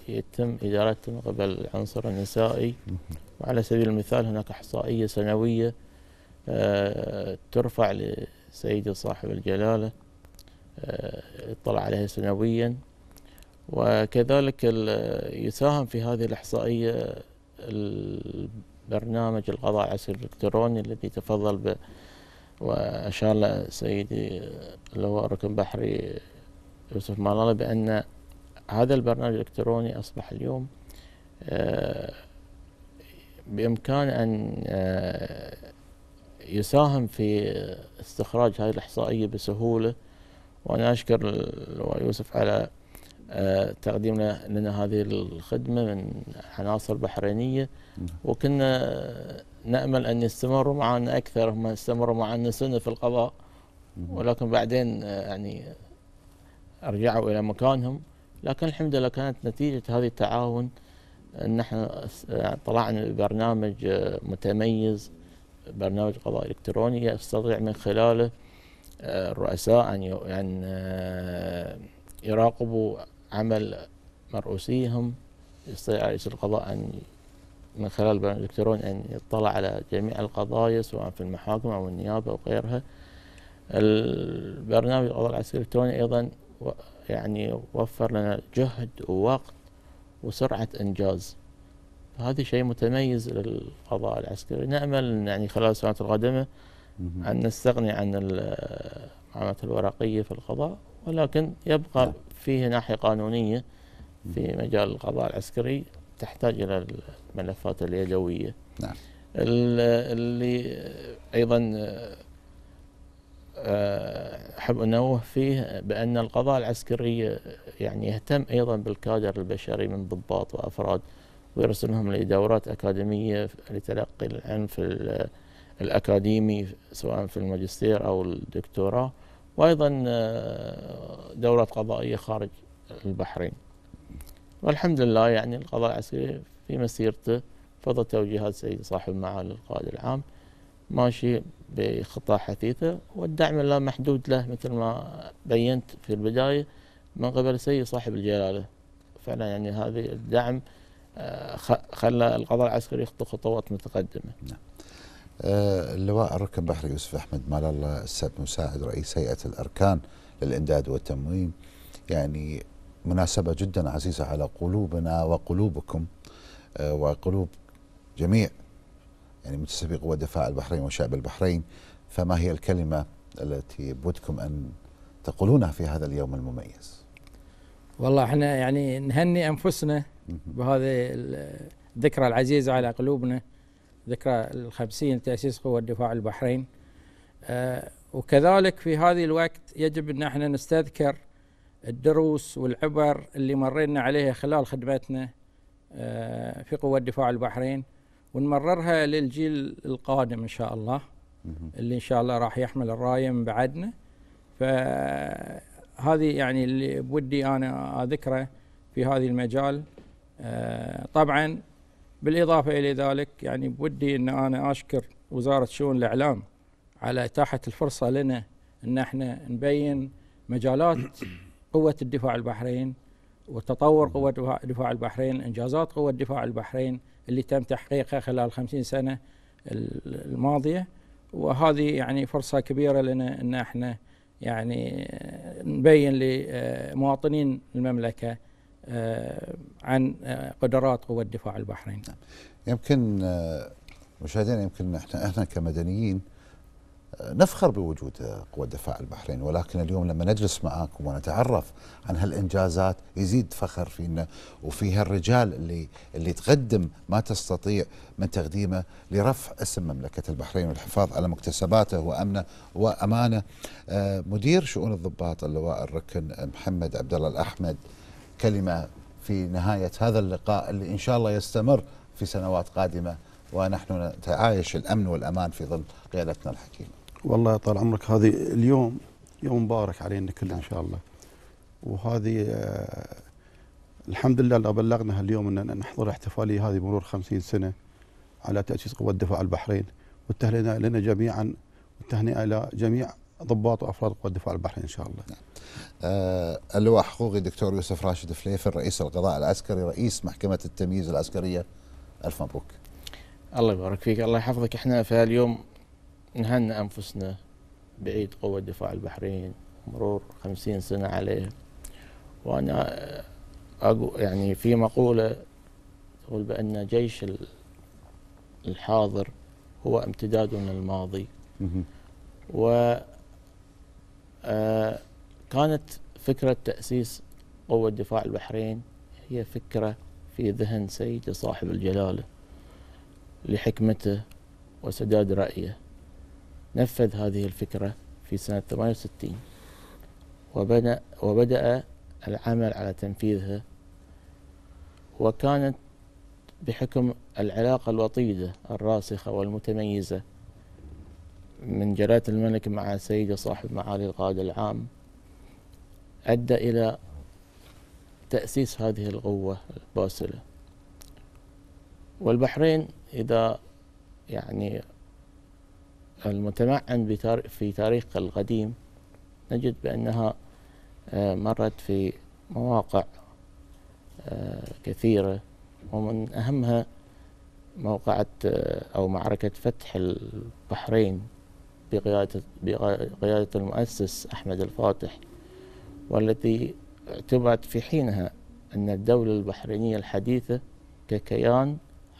يتم إدارتها من قبل العنصر النسائي. وعلى سبيل المثال هناك إحصائية سنوية آه، ترفع لسيدي صاحب الجلالة آه، يطلع عليها سنويا. وكذلك يساهم في هذه الإحصائية البرنامج القضاء العسكري الإلكتروني الذي تفضل به وأشار له سيدي اللواء ركن بحري يوسف مالالة بأن هذا البرنامج الإلكتروني أصبح اليوم آه، بإمكان أن آه، يساهم في استخراج هذه الإحصائية بسهولة. وأنا أشكر يوسف على آه، تقديم لنا- هذه الخدمة من عناصر بحرينية. وكنا نأمل أن يستمروا معنا أكثر هم استمروا معنا سنة في القضاء. ولكن بعدين يعني رجعوا إلى مكانهم. لكن الحمد لله كانت نتيجة هذه التعاون أن إحنا طلعنا ببرنامج آه، متميز برنامج قضاء إلكتروني يستطيع من خلاله آه، الرؤساء أن ي- أن آه، يراقبوا عمل مرؤوسيهم يستطيع رئيس القضاء أن من خلال البرنامج الإلكتروني أن يطلع على جميع القضايا سواء في المحاكم أو النيابة أو غيرها. البرنامج القضاء العسكري الإلكتروني أيضا يعني وفر لنا جهد ووقت وسرعة إنجاز. هذا شيء متميز للقضاء العسكري. نأمل يعني خلال السنوات القادمة أن نستغني عن المعاملات الورقية في القضاء ولكن يبقى فيه ناحية قانونية في مجال القضاء العسكري تحتاج إلى الملفات اليدوية. نعم. ال- اللي أيضا أحب أنوه فيه بأن القضاء العسكري يعني يهتم أيضا بالكادر البشري من ضباط وأفراد ويرسلهم لدورات أكاديمية لتلقي العلم في ال- الأكاديمي سواء في الماجستير أو الدكتوراه وأيضا آه، دورات قضائية خارج البحرين. والحمد لله يعني القضاء العسكري في مسيرته فضل توجيهات سيد صاحب معالي القائد العام ماشي بخطى حثيثة والدعم لا محدود له مثل ما بينت في البداية من قبل سيد صاحب الجلالة. فعلا يعني هذه الدعم آه، خلى القضاء العسكري يخطو خطوات متقدمة. آه، اللواء الركن بحري يوسف أحمد مال الله السيد مساعد رئيس هيئة الأركان للإمداد والتموين. يعني مناسبة جدا عزيزة على قلوبنا وقلوبكم آه، وقلوب جميع يعني منتسبي قوى دفاع البحرين وشعب البحرين. فما هي الكلمة التي بودكم أن تقولونها في هذا اليوم المميز؟ والله إحنا يعني نهني أنفسنا بهذه الذكرى العزيزة على قلوبنا ذكرى الخمسين لتاسيس قوة دفاع البحرين. آه وكذلك في هذه الوقت يجب أن إحنا نستذكر الدروس والعبر اللي مرينا عليها خلال خدمتنا آه في قوة دفاع البحرين. ونمررها للجيل القادم إن شاء الله اللي إن شاء الله راح يحمل الراية من بعدنا. فهذه يعني اللي بودي أنا أذكره في هذه المجال. آه طبعا بالإضافة إلى ذلك يعني بودي إن أنا أشكر وزارة شؤون الإعلام على إتاحة الفرصة لنا إن إحنا نبين مجالات قوة الدفاع البحرين وتطور قوة دفاع- دفاع البحرين إنجازات قوة دفاع البحرين اللي تم تحقيقها خلال 50 سنة ال- الماضية وهذه يعني فرصة كبيرة لنا إن إحنا يعني نبين لمواطنين المملكة آه، عن آه، قدرات قوة دفاع البحرين. يمكن آه، مشاهدينا يمكن إحنا إحنا كمدنيين نفخر بوجود قوة دفاع البحرين ولكن اليوم لما نجلس معاكم ونتعرف عن هالإنجازات يزيد فخر فينا وفي هالرجال اللي اللي تقدم ما تستطيع من تقديمه لرفع اسم مملكة البحرين والحفاظ على مكتسباته وأمنه وأمانه آه، مدير شؤون الضباط اللواء الركن محمد عبد الله الأحمد كلمة في نهاية هذا اللقاء اللي إن شاء الله يستمر في سنوات قادمة ونحن نتعايش الأمن والأمان في ظل قيادتنا الحكيمة. والله طال عمرك هذه اليوم يوم مبارك علينا كلنا إن شاء الله وهذه آه، الحمد لله اللي بلغنا اليوم إن نحضر الاحتفاليه هذه مرور 50 سنة على تأسيس قوه دفاع البحرين والتهنئه لنا جميعا والتهنئه إلى جميع ضباط وأفراد قوه دفاع البحرين إن شاء الله. آه، اللواء حقوقي الدكتور يوسف راشد فليفل رئيس القضاء العسكري رئيس محكمة التمييز العسكرية ألف مبروك. الله يبارك فيك الله يحفظك إحنا في هاليوم نهنئ أنفسنا بعيد قوة دفاع البحرين مرور خمسين سنة عليه وأنا أقول يعني في مقولة تقول بأن جيش ال- الحاضر هو امتداد من الماضي و آه، كانت فكرة تأسيس قوة دفاع البحرين هي فكرة في ذهن سيدي صاحب الجلالة لحكمته وسداد رأيه. نفذ هذه الفكرة في سنة 68 وبدأ, وبدأ العمل على تنفيذها. وكانت بحكم العلاقة الوطيدة الراسخة والمتميزة من جلالة الملك مع سيدة صاحب معالي القائد العام أدى إلى تأسيس هذه القوة الباسلة. والبحرين إذا يعني المتمعن في تاريخها القديم نجد بأنها آه، مرت في مواقع آه، كثيرة ومن أهمها موقعة آه، أو معركة فتح البحرين بقيادة بقيادة المؤسس أحمد الفاتح والتي اعتبرت في حينها أن الدولة البحرينية الحديثة ككيان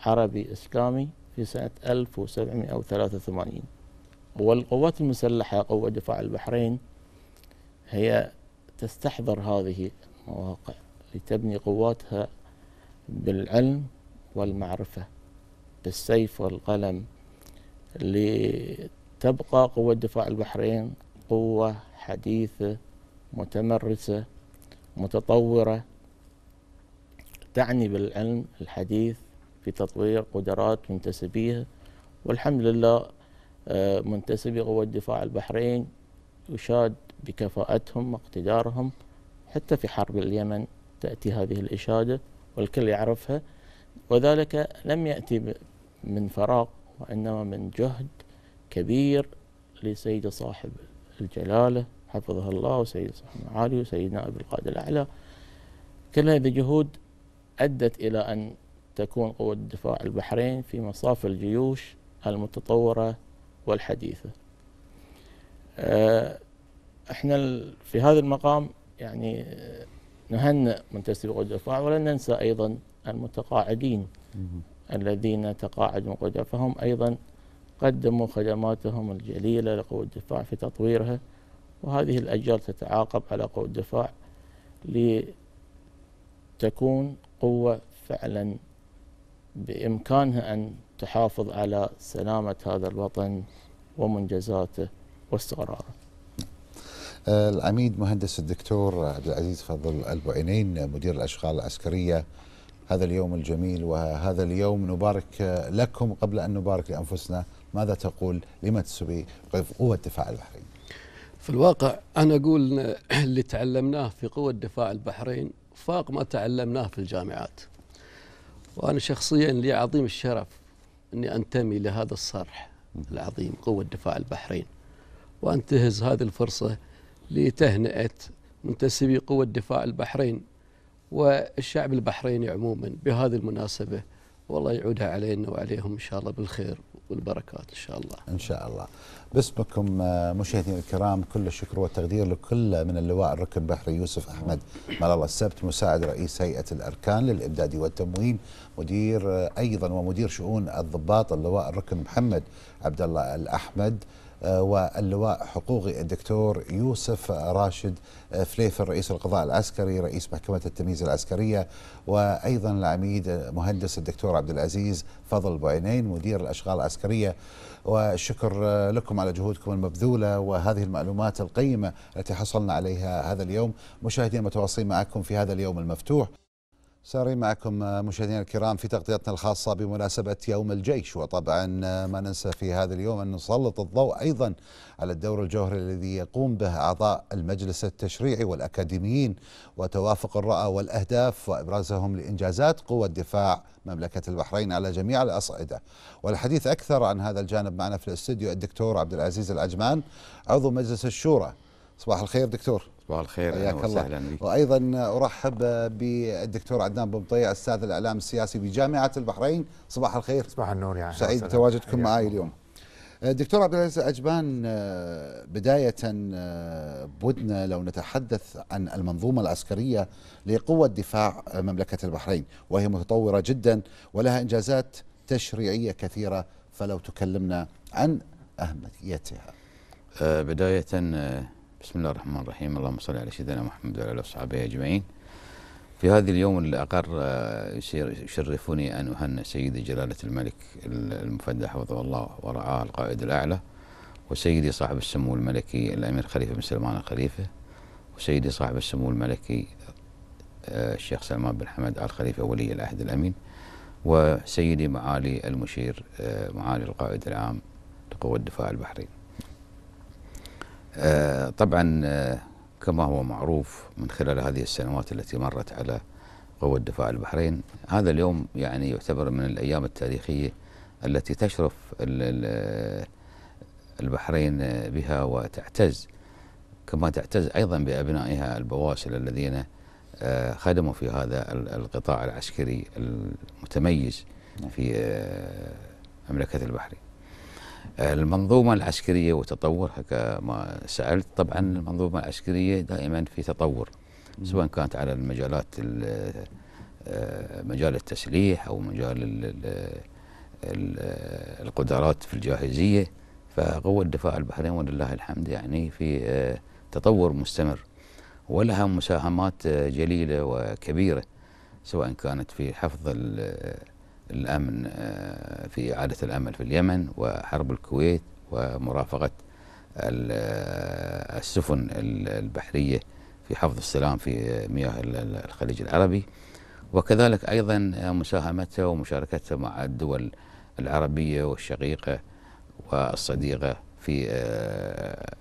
عربي إسلامي في سنة 1783 والقوات المسلحة قوة دفاع البحرين هي تستحضر هذه المواقع لتبني قواتها بالعلم والمعرفة بالسيف والقلم لتبقى قوة دفاع البحرين قوة حديثة متمرسة متطورة تعني بالعلم الحديث في تطوير قدرات منتسبيها والحمد لله منتسبي قوة دفاع البحرين يشاد بكفاءتهم واقتدارهم حتى في حرب اليمن تأتي هذه الإشادة والكل يعرفها. وذلك لم يأتي من فراغ وإنما من جهد كبير لسيد صاحب الجلالة حفظه الله وسيد صاحب المعالي وسيد نائب القائد الأعلى. كل هذه جهود أدت إلى أن تكون قوة دفاع البحرين في مصاف الجيوش المتطورة والحديثة. آه، إحنا في هذا المقام يعني آه، نهنئ منتسبي قوة الدفاع ولا ننسى أيضا المتقاعدين الذين تقاعدوا الدفاع فهم أيضا قدموا خدماتهم الجليلة لقوة الدفاع في تطويرها وهذه الأجيال تتعاقب على قوة الدفاع تكون قوة فعلا بإمكانها أن تحافظ على سلامة هذا الوطن ومنجزاته واستقراره العميد مهندس الدكتور عبد العزيز فضل البعينين مدير الأشغال العسكرية هذا اليوم الجميل وهذا اليوم نبارك لكم قبل أن نبارك لأنفسنا. ماذا تقول؟ لما تسوي قوة دفاع البحرين؟ في الواقع أنا أقول اللي تعلمناه في قوة دفاع البحرين فاق ما تعلمناه في الجامعات. وأنا شخصيا لي عظيم الشرف أني أنتمي لهذا الصرح العظيم قوة دفاع البحرين. وأنتهز هذه الفرصة لتهنئة منتسبي قوة دفاع البحرين والشعب البحريني عموما بهذه المناسبة. والله يعودها علينا وعليهم إن شاء الله بالخير والبركات إن شاء الله. إن شاء الله. باسمكم آه، مشاهدينا الكرام كل الشكر والتقدير لكل من اللواء الركن بحري يوسف أحمد مال الله السبت مساعد رئيس هيئة الأركان للامداد والتموين مدير آه، أيضا ومدير شؤون الضباط اللواء الركن محمد عبد الله الأحمد آه، واللواء حقوقي الدكتور يوسف راشد فليفر رئيس القضاء العسكري رئيس محكمة التمييز العسكرية وأيضا العميد مهندس الدكتور عبد العزيز فضل بعينين مدير الأشغال العسكرية والشكر لكم على جهودكم المبذولة وهذه المعلومات القيمة التي حصلنا عليها هذا اليوم. مشاهدينا متواصلين معكم في هذا اليوم المفتوح. سارين معكم مشاهدينا الكرام في تغطيتنا الخاصة بمناسبة يوم الجيش. وطبعا ما ننسى في هذا اليوم أن نسلط الضوء أيضا على الدور الجوهري الذي يقوم به أعضاء المجلس التشريعي والأكاديميين وتوافق الرؤى والأهداف وإبرازهم لإنجازات قوة دفاع مملكة البحرين على جميع الأصعدة. والحديث أكثر عن هذا الجانب معنا في الاستوديو الدكتور عبد العزيز العجمان عضو مجلس الشورى. صباح الخير دكتور. صباح الخير حياك أهلا الله. وسهلا بك. وأيضا أرحب بالدكتور عدنان بن مطيع أستاذ الإعلام السياسي بجامعة البحرين. صباح الخير. صباح النور يا سعيد. بتواجدكم معي. اليوم. دكتور عبد العزيز عجبان آه، بداية آه، بدنا لو نتحدث عن المنظومة العسكرية لقوة دفاع مملكة البحرين وهي متطورة جدا ولها إنجازات تشريعية كثيرة فلو تكلمنا عن أهميتها. بداية بسم الله الرحمن الرحيم. اللهم صل على سيدنا محمد وعلى آله وصحبه أجمعين. في هذا اليوم اللي أقر آه، يشرفني أن أهنئ سيدي جلالة الملك المفدى حفظه الله ورعاه القائد الأعلى وسيدي صاحب السمو الملكي الأمير خليفة بن سلمان الخليفة وسيدي صاحب السمو الملكي آه، الشيخ سلمان بن حمد آل خليفة ولي العهد الأمين وسيدي معالي المشير آه، معالي القائد العام لقوة دفاع البحرين. طبعا آه، كما هو معروف من خلال هذه السنوات التي مرت على قوة دفاع البحرين هذا اليوم يعني يعتبر من الأيام التاريخية التي تشرف ال- ال- البحرين بها وتعتز كما تعتز أيضا بأبنائها البواسل الذين آه، خدموا في هذا ال- القطاع العسكري المتميز في آه، مملكة البحرين. المنظومة العسكرية وتطورها كما سألت. طبعا المنظومة العسكرية دائما في تطور سواء كانت على المجالات ال- آه، مجال التسليح أو مجال ال- ال- ال- القدرات في الجاهزية. فقوة دفاع البحرين ولله الحمد يعني في آه، تطور مستمر. ولها مساهمات آه، جليلة وكبيرة سواء كانت في حفظ الأمن آه، في إعادة الأمن في اليمن وحرب الكويت ومرافقة آه، السفن ال- البحرية في حفظ السلام في مياه ال- ال- الخليج العربي. وكذلك أيضا مساهمتها ومشاركتها مع الدول العربية والشقيقة والصديقة في آه،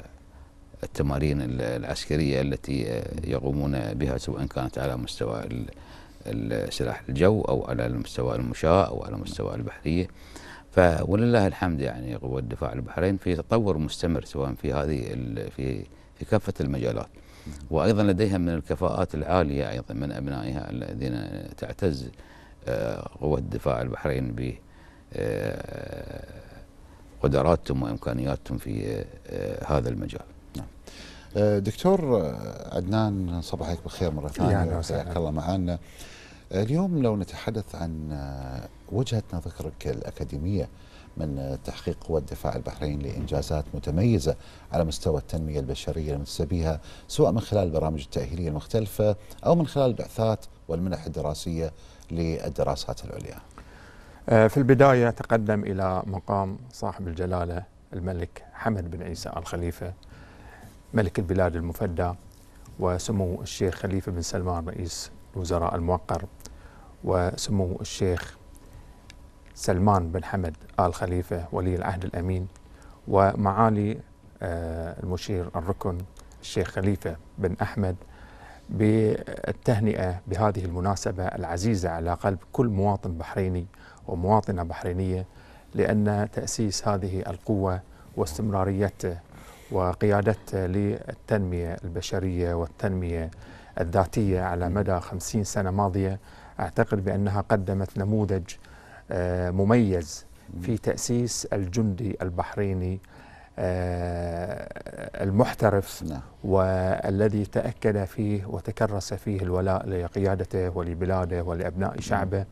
التمارين ال- العسكرية التي يقومون بها سواء كانت على مستوى السلاح الجو أو على المستوى المشاة أو على مستوى البحرية. فولله الحمد يعني قوة دفاع البحرين. في تطور مستمر سواء في هذه في في كافة المجالات. وأيضا لديها من الكفاءات العالية أيضا من أبنائها الذين تعتز آه، قوة دفاع البحرين ب آه، قدراتهم وإمكانياتهم في آه، هذا المجال. دكتور آه، عدنان صباحك بخير مرة ثانية. وسهلا. حياك الله معنا. اليوم لو نتحدث عن وجهة نظرك الأكاديمية من تحقيق قوى الدفاع البحرين لإنجازات متميزة على مستوى التنمية البشرية بها سواء من خلال البرامج التأهيلية المختلفة أو من خلال البعثات والمنح الدراسية للدراسات العليا. آه، في البداية تقدم إلى مقام صاحب الجلالة الملك حمد بن عيسى آل خليفة. ملك البلاد المفدى وسمو الشيخ خليفة بن سلمان رئيس الوزراء الموقر وسمو الشيخ سلمان بن حمد آل خليفة ولي العهد الأمين ومعالي آه، المشير الركن الشيخ خليفة بن أحمد بالتهنئة بهذه المناسبة العزيزة على قلب كل مواطن بحريني ومواطنة بحرينية لأن تأسيس هذه القوة واستمراريته وقيادته للتنمية البشرية والتنمية الذاتية على مدى خمسين سنة ماضية. أعتقد بأنها قدمت نموذج آه، مميز في تأسيس الجندي البحريني آه، المحترف نعم. والذي تأكد فيه وتكرس فيه الولاء لقيادته ولبلاده ولأبناء شعبه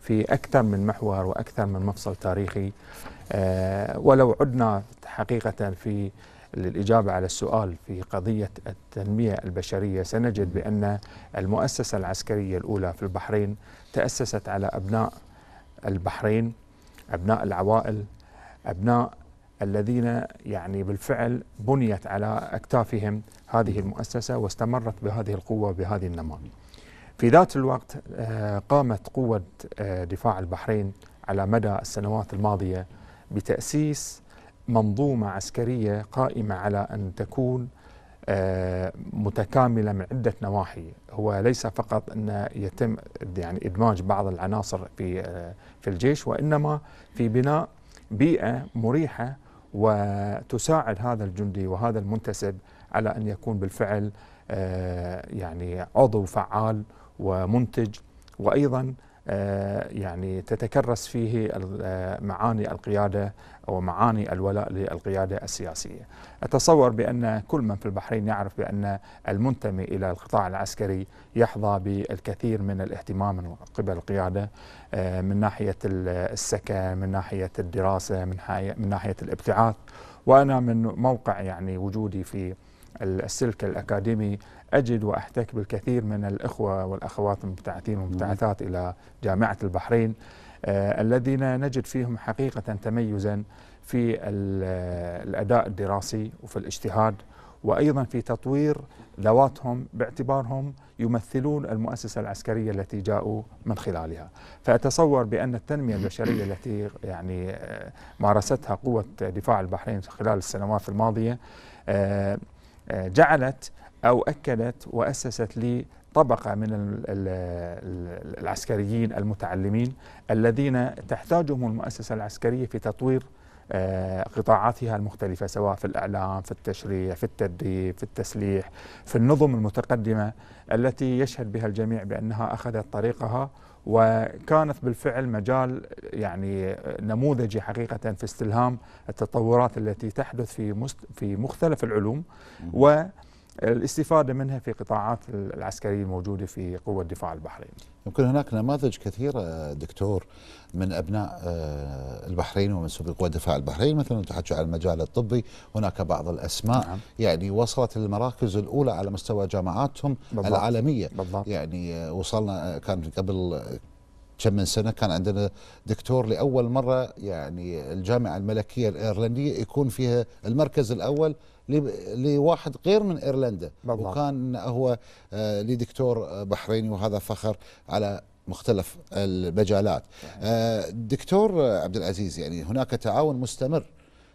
في أكثر من محور وأكثر من مفصل تاريخي. آه، ولو عدنا حقيقة في للإجابة على السؤال في قضية التنمية البشرية سنجد بأن المؤسسة العسكرية الأولى في البحرين تأسست على أبناء البحرين أبناء العوائل أبناء الذين يعني بالفعل بنيت على أكتافهم هذه المؤسسة واستمرت بهذه القوة وبهذه النماء في ذات الوقت آه، قامت قوة آه، دفاع البحرين على مدى السنوات الماضية بتأسيس منظومة عسكرية قائمة على أن تكون آه، متكاملة من عدة نواحي. هو ليس فقط أن يتم يعني إدماج بعض العناصر في في الجيش وإنما في بناء بيئة مريحة وتساعد هذا الجندي وهذا المنتسب على أن يكون بالفعل يعني عضو فعال ومنتج. وأيضا آه، يعني تتكرس فيه آه، معاني القيادة ومعاني الولاء للقيادة السياسية. أتصور بأن كل من في البحرين يعرف بأن المنتمي إلى القطاع العسكري يحظى بالكثير من الاهتمام من قبل القيادة آه، من ناحية السكن من ناحية الدراسة من, ناحية الابتعاث. وأنا من موقع يعني وجودي في السلك الأكاديمي أجد وأحتك بالكثير من الإخوة والأخوات المبتعثين والمبتعثات إلى جامعة البحرين. الذين نجد فيهم حقيقة تميزا في الأداء الدراسي وفي الاجتهاد وأيضا في تطوير ذواتهم باعتبارهم يمثلون المؤسسة العسكرية التي جاءوا من خلالها. فأتصور بأن التنمية البشرية التي يعني آه، مارستها قوة دفاع البحرين خلال السنوات الماضية آه، آه، جعلت أو أكدت وأسست لي طبقة من العسكريين المتعلمين الذين تحتاجهم المؤسسة العسكرية في تطوير آه، قطاعاتها المختلفة سواء في الإعلام في التشريع في التدريب في التسليح في النظم المتقدمة التي يشهد بها الجميع بأنها أخذت طريقها وكانت بالفعل مجال يعني نموذجي حقيقة في استلهام التطورات التي تحدث في في مختلف العلوم و الاستفادة منها في قطاعات العسكرية الموجودة في قوة الدفاع البحرين يمكن هناك نماذج كثيرة دكتور من أبناء آه، البحرين ومنسوبي قوة دفاع البحرين مثلا تحكي على المجال الطبي هناك بعض الأسماء نعم. يعني وصلت للمراكز الأولى على مستوى جامعاتهم بالضبط. العالمية بالضبط. يعني آه، وصلنا آه، كان قبل كم من سنة كان عندنا دكتور لأول مرة يعني الجامعة الملكية الإيرلندية يكون فيها المركز الأول لواحد غير من إيرلندا. بالضبط. وكان هو آه، لدكتور بحريني وهذا فخر على مختلف المجالات. آه، دكتور عبد العزيز يعني هناك تعاون مستمر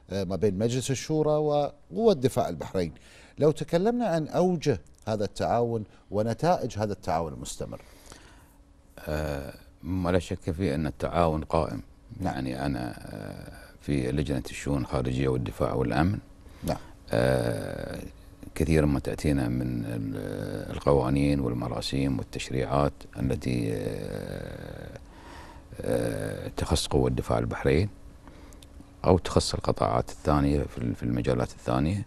آه، ما بين مجلس الشورى وقوة دفاع البحرين. لو تكلمنا عن أوجه هذا التعاون ونتائج هذا التعاون المستمر. ما لا شك في أن التعاون قائم. نعم. يعني أنا في لجنة الشؤون الخارجية والدفاع والأمن. آه، كثيرا ما تأتينا من القوانين والمراسيم والتشريعات التي آه، آه، تخص قوة دفاع البحرين أو تخص القطاعات الثانية في المجالات الثانية.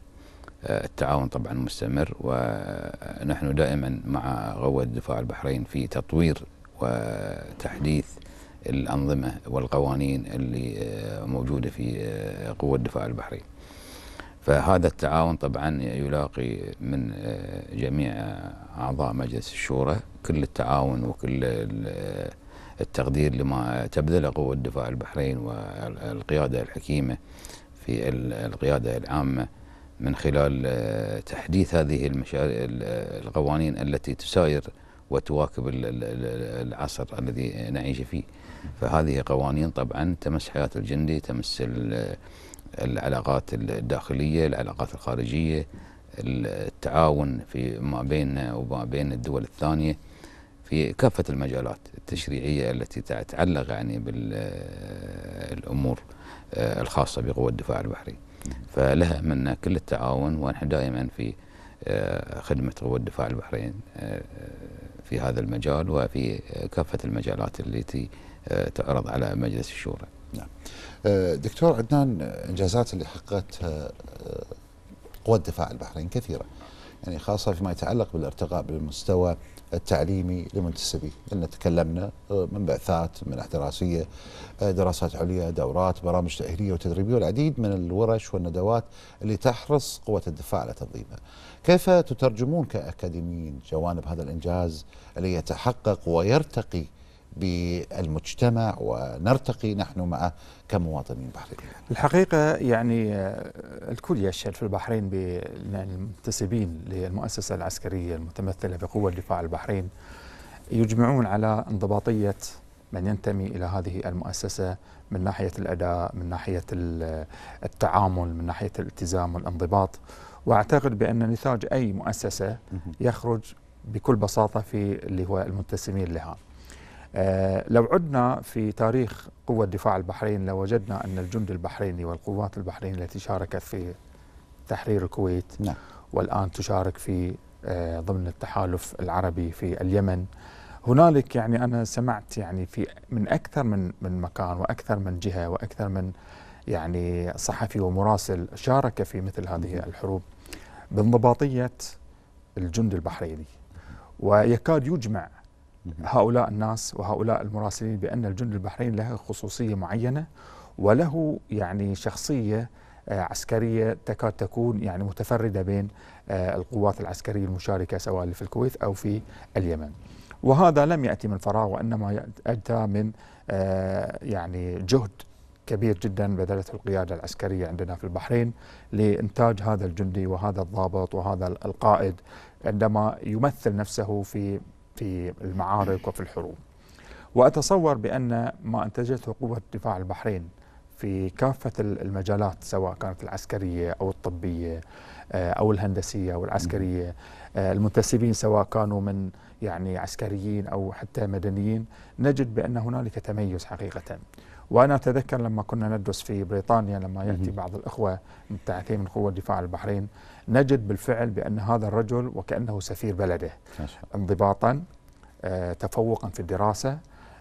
التعاون طبعا مستمر ونحن دائما مع قوة دفاع البحرين في تطوير وتحديث الأنظمة والقوانين اللي آه، موجودة في آه، قوة دفاع البحرين. فهذا التعاون طبعا يلاقي من آه، جميع أعضاء مجلس الشورى كل التعاون وكل ال- التقدير لما تبذله قوة دفاع البحرين والقيادة الحكيمة في ال- القيادة العامة من خلال آه، تحديث هذه القوانين التي تساير وتواكب ال- ال- ال- العصر الذي نعيش فيه. فهذه قوانين طبعا تمس حياة الجندي تمس العلاقات الداخلية العلاقات الخارجية التعاون في ما بيننا وما بين الدول الثانية في كافة المجالات التشريعية التي تتعلق يعني بالأمور الخاصة بقوة الدفاع البحري. فلها منا كل التعاون ونحن دائما في آه، خدمة قوة الدفاع البحرين آه، في هذا المجال وفي كافة المجالات التي آه، تعرض على مجلس الشورى. آه، دكتور عدنان إنجازات اللي حققتها آه، قوى دفاع البحرين كثيرة. يعني خاصة فيما يتعلق بالارتقاء بالمستوى التعليمي لمنتسبيه لأن تكلمنا آه، من بعثات منح دراسية آه، دراسات عليا دورات برامج تأهيلية وتدريبية والعديد من الورش والندوات اللي تحرص قوة الدفاع على تنظيمها كيف تترجمون كأكاديميين جوانب هذا الإنجاز اللي يتحقق ويرتقي بالمجتمع ونرتقي نحن معه كمواطنين بحرينيين الحقيقة يعني آه، الكل يشهد في البحرين بالمنتسبين للمؤسسة العسكرية المتمثلة بقوة دفاع البحرين. يجمعون على انضباطية من ينتمي إلى هذه المؤسسة من ناحية الأداء من ناحية ال- التعامل من ناحية الالتزام والانضباط. وأعتقد بأن نتاج أي مؤسسة يخرج بكل بساطة في اللي هو المنتسبين لها. آه، لو عدنا في تاريخ قوة دفاع البحرين لوجدنا أن الجند البحريني والقوات البحرينية التي شاركت في تحرير الكويت نعم. والآن تشارك في آه، ضمن التحالف العربي في اليمن. هنالك يعني أنا سمعت يعني في من أكثر من من مكان وأكثر من جهة وأكثر من يعني صحفي ومراسل شارك في مثل هذه الحروب بانضباطية الجند البحريني. ويكاد يجمع هؤلاء الناس وهؤلاء المراسلين بأن الجند البحريني له خصوصية معينة وله يعني شخصية آه، عسكرية تكاد تكون يعني متفردة بين آه، القوات العسكرية المشاركة سواء في الكويت أو في اليمن. وهذا لم يأتي من فراغ وإنما أتى من آه، يعني جهد كبير جدا بذلته القيادة العسكرية عندنا في البحرين لإنتاج هذا الجندي وهذا الضابط وهذا القائد عندما يمثل نفسه في في المعارك وفي الحروب. وأتصور بأن ما أنتجته قوة دفاع البحرين في كافة المجالات سواء كانت العسكرية أو الطبية آه، أو الهندسية أو العسكرية آه، المنتسبين سواء كانوا من يعني عسكريين أو حتى مدنيين نجد بأن هنالك تميز حقيقة. وأنا أتذكر لما كنا ندرس في بريطانيا لما يأتي بعض الأخوة مبتعثين من قوة دفاع البحرين نجد بالفعل بأن هذا الرجل وكأنه سفير بلده. انضباطا آه، تفوقا في الدراسة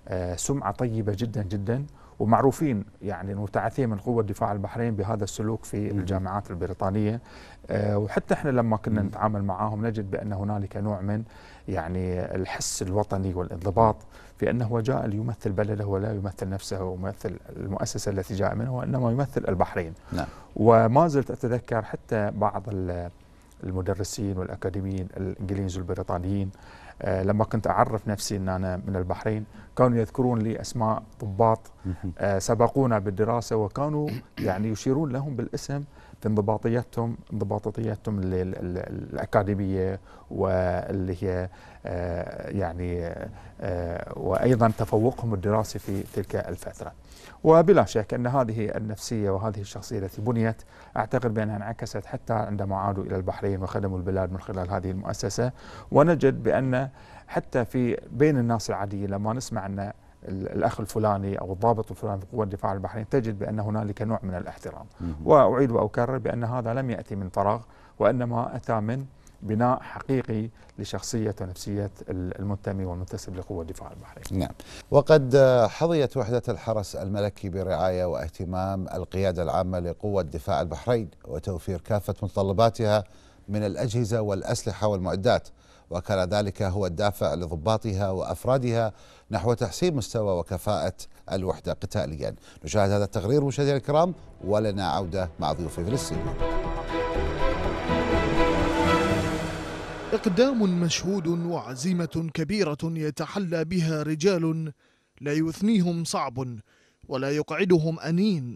آه، سمعة طيبة جدا جدا ومعروفين يعني المبتعثين من قوة دفاع البحرين بهذا السلوك في الجامعات البريطانية. آه، وحتى إحنا لما كنا نتعامل معهم نجد بأن هنالك نوع من يعني الحس الوطني والانضباط. في أنه جاء ليمثل بلده ولا يمثل نفسه ويمثل المؤسسة التي جاء منها وإنما يمثل البحرين. نعم. وما زلت أتذكر حتى بعض ال- المدرسين والأكاديميين الإنجليز والبريطانيين آه، لما كنت أعرف نفسي أن أنا من البحرين كانوا يذكرون لي أسماء ضباط آه، سبقونا بالدراسة وكانوا يعني يشيرون لهم بالاسم في انضباطيتهم انضباطيتهم ال- ال- ال- الأكاديمية واللي هي يعني آه، وأيضا تفوقهم الدراسي في تلك الفترة. وبلا شك أن هذه النفسية وهذه الشخصية التي بنيت أعتقد بأنها انعكست حتى عندما عادوا إلى البحرين وخدموا البلاد من خلال هذه المؤسسة. ونجد بأن حتى في بين الناس العاديين لما نسمع أن ال- الأخ الفلاني أو الضابط الفلاني في قوة دفاع البحرين تجد بأن هنالك نوع من الاحترام. وأعيد وأكرر بأن هذا لم يأتي من فراغ وإنما أتى من بناء حقيقي لشخصية ونفسية ال- المنتمي والمنتسب لقوة دفاع البحرين نعم. وقد حظيت وحدة الحرس الملكي برعاية واهتمام القيادة العامة لقوة دفاع البحرين وتوفير كافة متطلباتها من الأجهزة والأسلحة والمعدات. وكان ذلك هو الدافع لضباطها وأفرادها نحو تحسين مستوى وكفاءة الوحدة قتاليا. نشاهد هذا التقرير مشاهدينا الكرام ولنا عودة مع ضيوفي في الاستديو إقدام مشهود وعزيمة كبيرة يتحلى بها رجال لا يثنيهم صعب ولا يقعدهم أنين.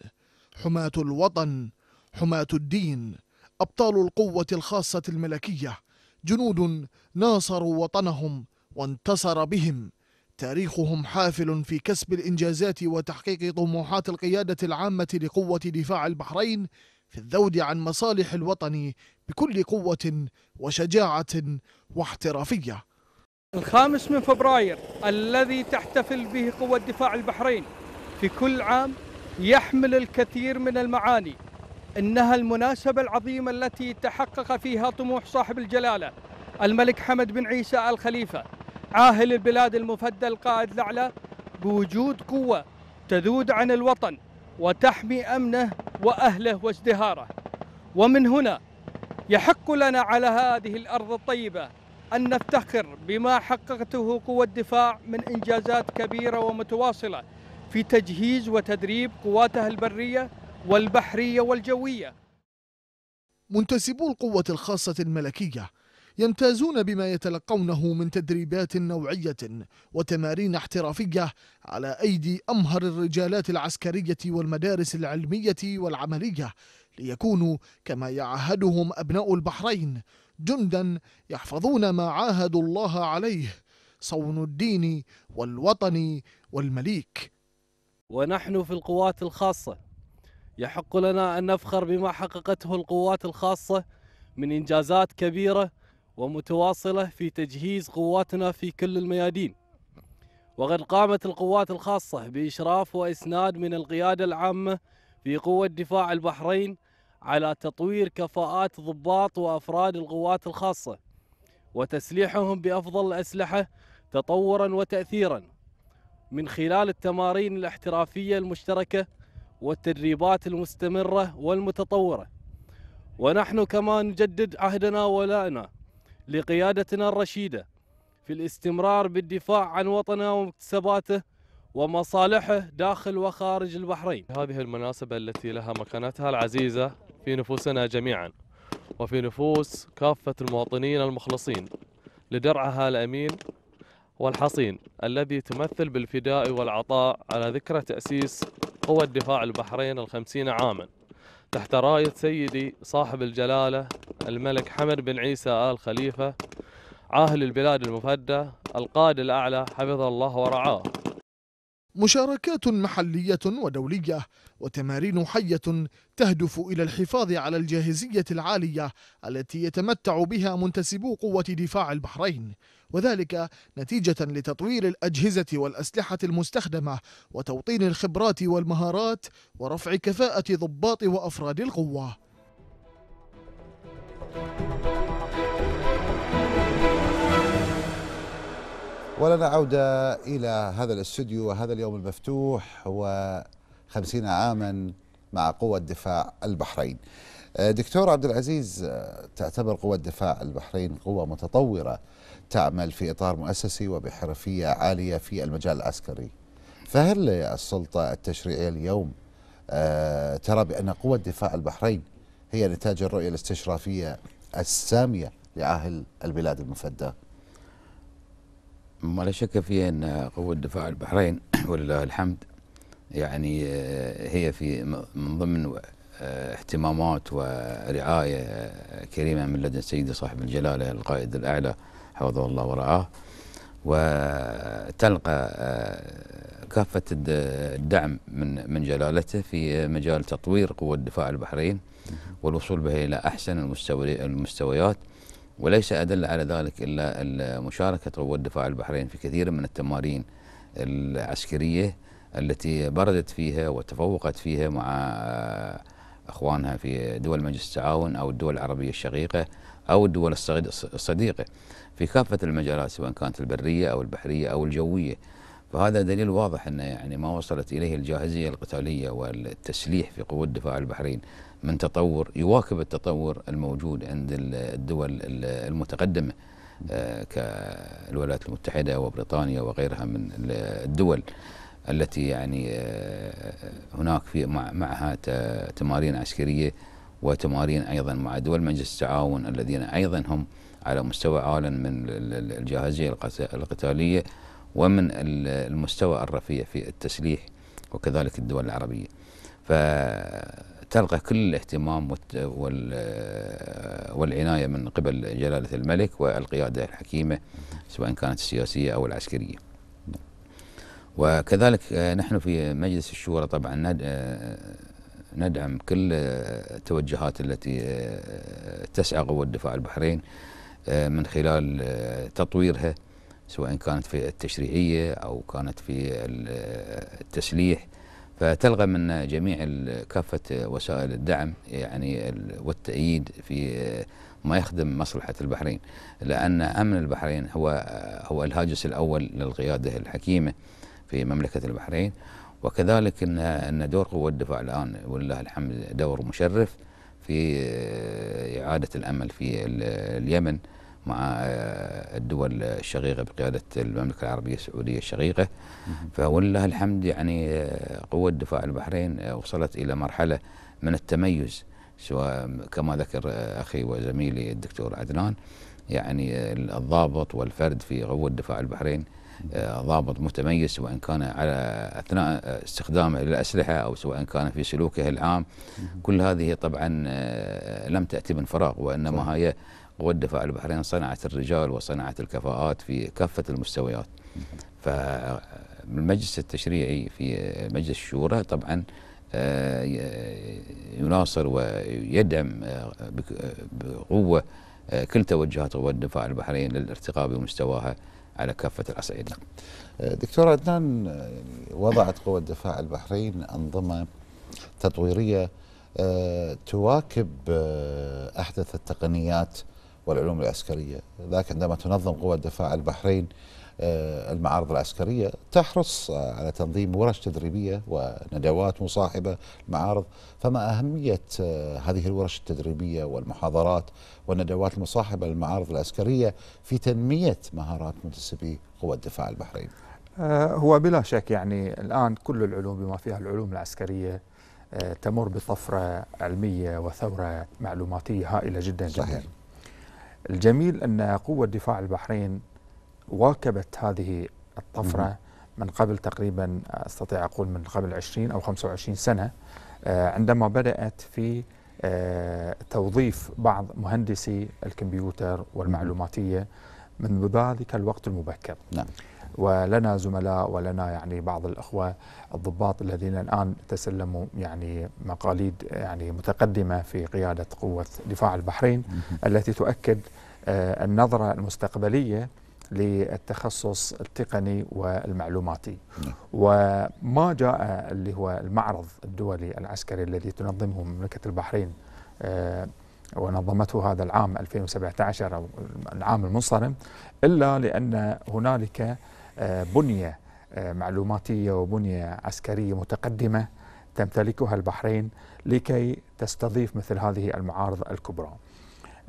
حماة الوطن حماة الدين أبطال القوة الخاصة الملكية. جنود ناصروا وطنهم وانتصر بهم. تاريخهم حافل في كسب الإنجازات وتحقيق طموحات القيادة العامة لقوة دفاع البحرين. في الذود عن مصالح الوطن بكل قوة وشجاعة واحترافية. الخامس من فبراير الذي تحتفل به قوة دفاع البحرين. في كل عام يحمل الكثير من المعاني. إنها المناسبة العظيمة التي تحقق فيها طموح صاحب الجلالة الملك حمد بن عيسى الخليفة عاهل البلاد المفدى القائد الأعلى بوجود قوة تذود عن الوطن. وتحمي أمنه وأهله وازدهاره. ومن هنا يحق لنا على هذه الأرض الطيبة أن نفتخر بما حققته قوة الدفاع من إنجازات كبيرة ومتواصلة في تجهيز وتدريب قواتها البرية والبحرية والجوية. منتسبو القوة الخاصة الملكية يمتازون بما يتلقونه من تدريبات نوعية وتمارين احترافية على أيدي أمهر الرجالات العسكرية والمدارس العلمية والعملية ليكونوا كما يعهدهم أبناء البحرين. جندا يحفظون ما عاهدوا الله عليه صون الدين والوطن والمليك. ونحن في القوات الخاصة. يحق لنا أن نفخر بما حققته القوات الخاصة من إنجازات كبيرة ومتواصلة في تجهيز قواتنا في كل الميادين. وقد قامت القوات الخاصة بإشراف وإسناد من القيادة العامة في قوة دفاع البحرين على تطوير كفاءات ضباط وأفراد القوات الخاصة وتسليحهم بأفضل الأسلحة تطورا وتأثيرا من خلال التمارين الاحترافية المشتركة والتدريبات المستمرة والمتطورة. ونحن كما نجدد عهدنا ولائنا لقيادتنا الرشيدة في الاستمرار بالدفاع عن وطننا ومكتسباته ومصالحه داخل وخارج البحرين. هذه المناسبة التي لها مكانتها العزيزة في نفوسنا جميعا وفي نفوس كافة المواطنين المخلصين لدرعها الأمين والحصين الذي تمثل بالفداء والعطاء على ذكرى تأسيس قوة دفاع البحرين الخمسين عاما. تحت راية سيدي صاحب الجلالة الملك حمد بن عيسى آل خليفة عاهل البلاد المفدى القائد الأعلى حفظه الله ورعاه. مشاركات محلية ودولية وتمارين حية تهدف إلى الحفاظ على الجاهزية العالية التي يتمتع بها منتسبو قوة دفاع البحرين. وذلك نتيجة لتطوير الأجهزة والأسلحة المستخدمة وتوطين الخبرات والمهارات ورفع كفاءة ضباط وأفراد القوة. ولنا عودة إلى هذا الاستوديو وهذا اليوم المفتوح هو خمسين عاما مع قوة دفاع البحرين. دكتور عبد العزيز تعتبر قوة دفاع البحرين قوة متطورة تعمل في إطار مؤسسي وبحرفية عالية في المجال العسكري. فهل السلطة التشريعية اليوم آه، ترى بأن قوة دفاع البحرين هي نتاج الرؤية الاستشرافية السامية لعاهل البلاد المفدى ما لا شك في أن قوة دفاع البحرين ولله الحمد يعني آه، هي في من ضمن آه، اهتمامات ورعاية كريمة من لدى سيدي صاحب الجلالة القائد الأعلى حفظه الله ورعاه. وتلقى آه، كافة الدعم من من جلالته في مجال تطوير قوة دفاع البحرين والوصول به إلى أحسن المستويات. وليس أدل على ذلك إلا مشاركة قوة دفاع البحرين في كثير من التمارين العسكرية التي بردت فيها وتفوقت فيها مع أخوانها في دول مجلس التعاون أو الدول العربية الشقيقة أو الدول الصديقة في كافة المجالات سواء كانت البرية أو البحرية أو الجوية. فهذا دليل واضح أن يعني ما وصلت إليه الجاهزية القتالية والتسليح في قوة دفاع البحرين من تطور يواكب التطور الموجود عند الدول المتقدمة آه، كالولايات المتحدة وبريطانيا وغيرها من الدول. التي يعني آه، هناك في مع- معها تمارين عسكرية وتمارين أيضا مع دول مجلس التعاون الذين أيضا هم على مستوى عال من ال- ال- الجاهزية القت- القتالية ومن ال- المستوى الرفيع في التسليح وكذلك الدول العربية. فتلقى كل الاهتمام والت- وال- والعناية من قبل جلالة الملك والقيادة الحكيمة سواء كانت السياسية أو العسكرية. وكذلك آه، نحن في مجلس الشورى طبعا آه، ندعم كل آه، التوجهات التي تسعى قوة دفاع البحرين من خلال تطويرها سواء كانت في التشريعية أو كانت في ال- التسليح. فتلغى من جميع كافة وسائل الدعم يعني ال- والتأييد في ما يخدم مصلحة البحرين. لأن أمن البحرين هو هو الهاجس الأول للقيادة الحكيمة. في مملكة البحرين وكذلك أن أن دور قوة الدفاع الآن ولله الحمد دور مشرف في آه، إعادة الأمل في ال- اليمن مع آه، الدول الشقيقة بقيادة المملكة العربية السعودية الشقيقة. فولله الحمد يعني آه، قوة دفاع البحرين وصلت إلى مرحلة من التميز سواء كما ذكر أخي وزميلي الدكتور عدنان يعني الضابط والفرد في قوة دفاع البحرين ضابط متميز سواء كان على أثناء آه، استخدامه للأسلحة أو سواء كان في سلوكه العام. كل هذه طبعا آه، لم تأتي من فراغ وإنما هي قوة دفاع البحرين صنعت الرجال وصنعت الكفاءات في كافة المستويات. فالمجلس التشريعي في مجلس الشورى طبعا آه، يناصر ويدعم آه، بقوة آه، كل توجهات قوة دفاع البحرين للارتقاء بمستواها. على كافة الأصعدة دكتور عدنان يعني وضعت قوة دفاع البحرين أنظمة تطويرية آه، تواكب آه، أحدث التقنيات والعلوم العسكرية. ذاك عندما تنظم قوة دفاع البحرين آه، المعارض العسكرية تحرص آه، على تنظيم ورش تدريبية وندوات مصاحبة المعارض فما أهمية آه، هذه الورش التدريبية والمحاضرات والندوات المصاحبة للمعارض العسكرية في تنمية مهارات منتسبي قوة دفاع البحرين آه، هو بلا شك يعني الآن كل العلوم بما فيها العلوم العسكرية آه، تمر بطفرة علمية وثورة معلوماتية هائلة جدا صحيح. جدا الجميل أن قوة دفاع البحرين واكبت هذه الطفرة من قبل تقريبا أستطيع أقول من قبل 20 أو 25 سنة آه، عندما بدأت في آه، توظيف بعض مهندسي الكمبيوتر والمعلوماتية منذ ذلك الوقت المبكر. نعم. ولنا زملاء ولنا يعني بعض الأخوة الضباط الذين الآن تسلموا يعني مقاليد يعني متقدمة في قيادة قوة دفاع البحرين التي تؤكد آه، النظرة المستقبلية للتخصص التقني والمعلوماتي. وما جاء اللي هو المعرض الدولي العسكري الذي تنظمه مملكة البحرين آه، ونظمته هذا العام 2017 أو العام المنصرم إلا لأن هنالك آه، بنية آه، معلوماتية وبنية عسكرية متقدمة تمتلكها البحرين لكي تستضيف مثل هذه المعارض الكبرى. ال-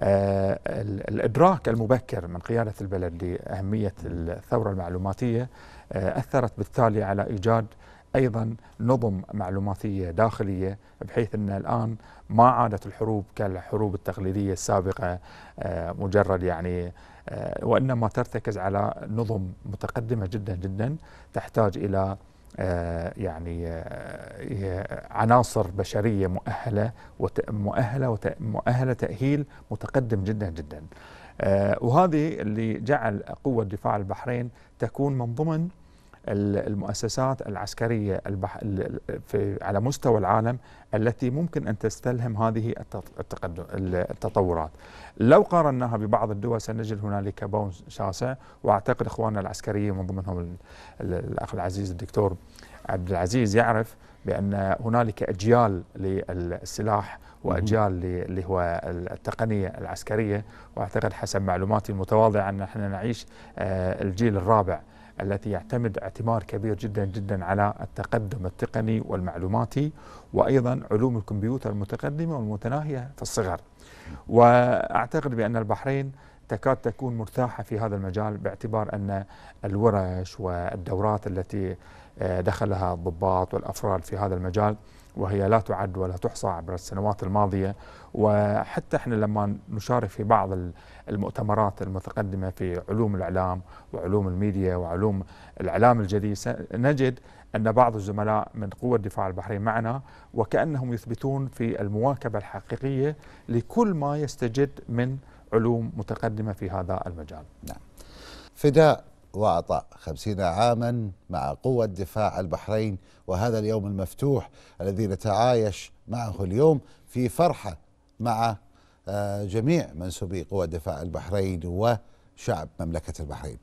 الإدراك المبكر من قيادة البلد لأهمية الثورة المعلوماتية آه، أثرت بالتالي على إيجاد أيضا نظم معلوماتية داخلية بحيث أن الآن ما عادت الحروب كالحروب التقليدية السابقة آه، مجرد يعني آه، وإنما ترتكز على نظم متقدمة جدا جدا تحتاج آه، يعني آه، عناصر وت- مؤهلة وت- مؤهلة تأهيل متقدم جدا جدا. آه، وهذه اللي جعل قوة دفاع البحرين تكون من ضمن المؤسسات العسكرية البح... ال- ال- في على مستوى العالم التي ممكن أن تستلهم هذه التقدم التطورات. لو قارناها ببعض الدول سنجد هنالك بون شاسع وأعتقد إخواننا العسكريين من ضمنهم ال- ال- الأخ العزيز الدكتور عبد العزيز يعرف بأن هنالك أجيال للسلاح وأجيال ل- اللي هو التقنية العسكرية وأعتقد حسب معلوماتي المتواضعة أن نحن نعيش آه، الجيل الرابع. التي يعتمد اعتماد كبير جدا جدا على التقدم التقني والمعلوماتي وأيضا علوم الكمبيوتر المتقدمة والمتناهية في الصغر. وأعتقد بأن البحرين تكاد تكون مرتاحة في هذا المجال باعتبار أن الورش والدورات التي آه، دخلها الضباط والأفراد في هذا المجال وهي لا تعد ولا تحصى عبر السنوات الماضية. وحتى إحنا لما نشارك في بعض ال- المؤتمرات المتقدمة في علوم الإعلام وعلوم الميديا وعلوم الإعلام الجديد نجد أن بعض الزملاء من قوة دفاع البحرين معنا وكأنهم يثبتون في المواكبة الحقيقية لكل ما يستجد من علوم متقدمة في هذا المجال. نعم. فداء وعطاء خمسين عاما مع قوة دفاع البحرين وهذا اليوم المفتوح الذي نتعايش معه اليوم في فرحة مع آه، جميع منسوبي قوة دفاع البحرين وشعب مملكة البحرين.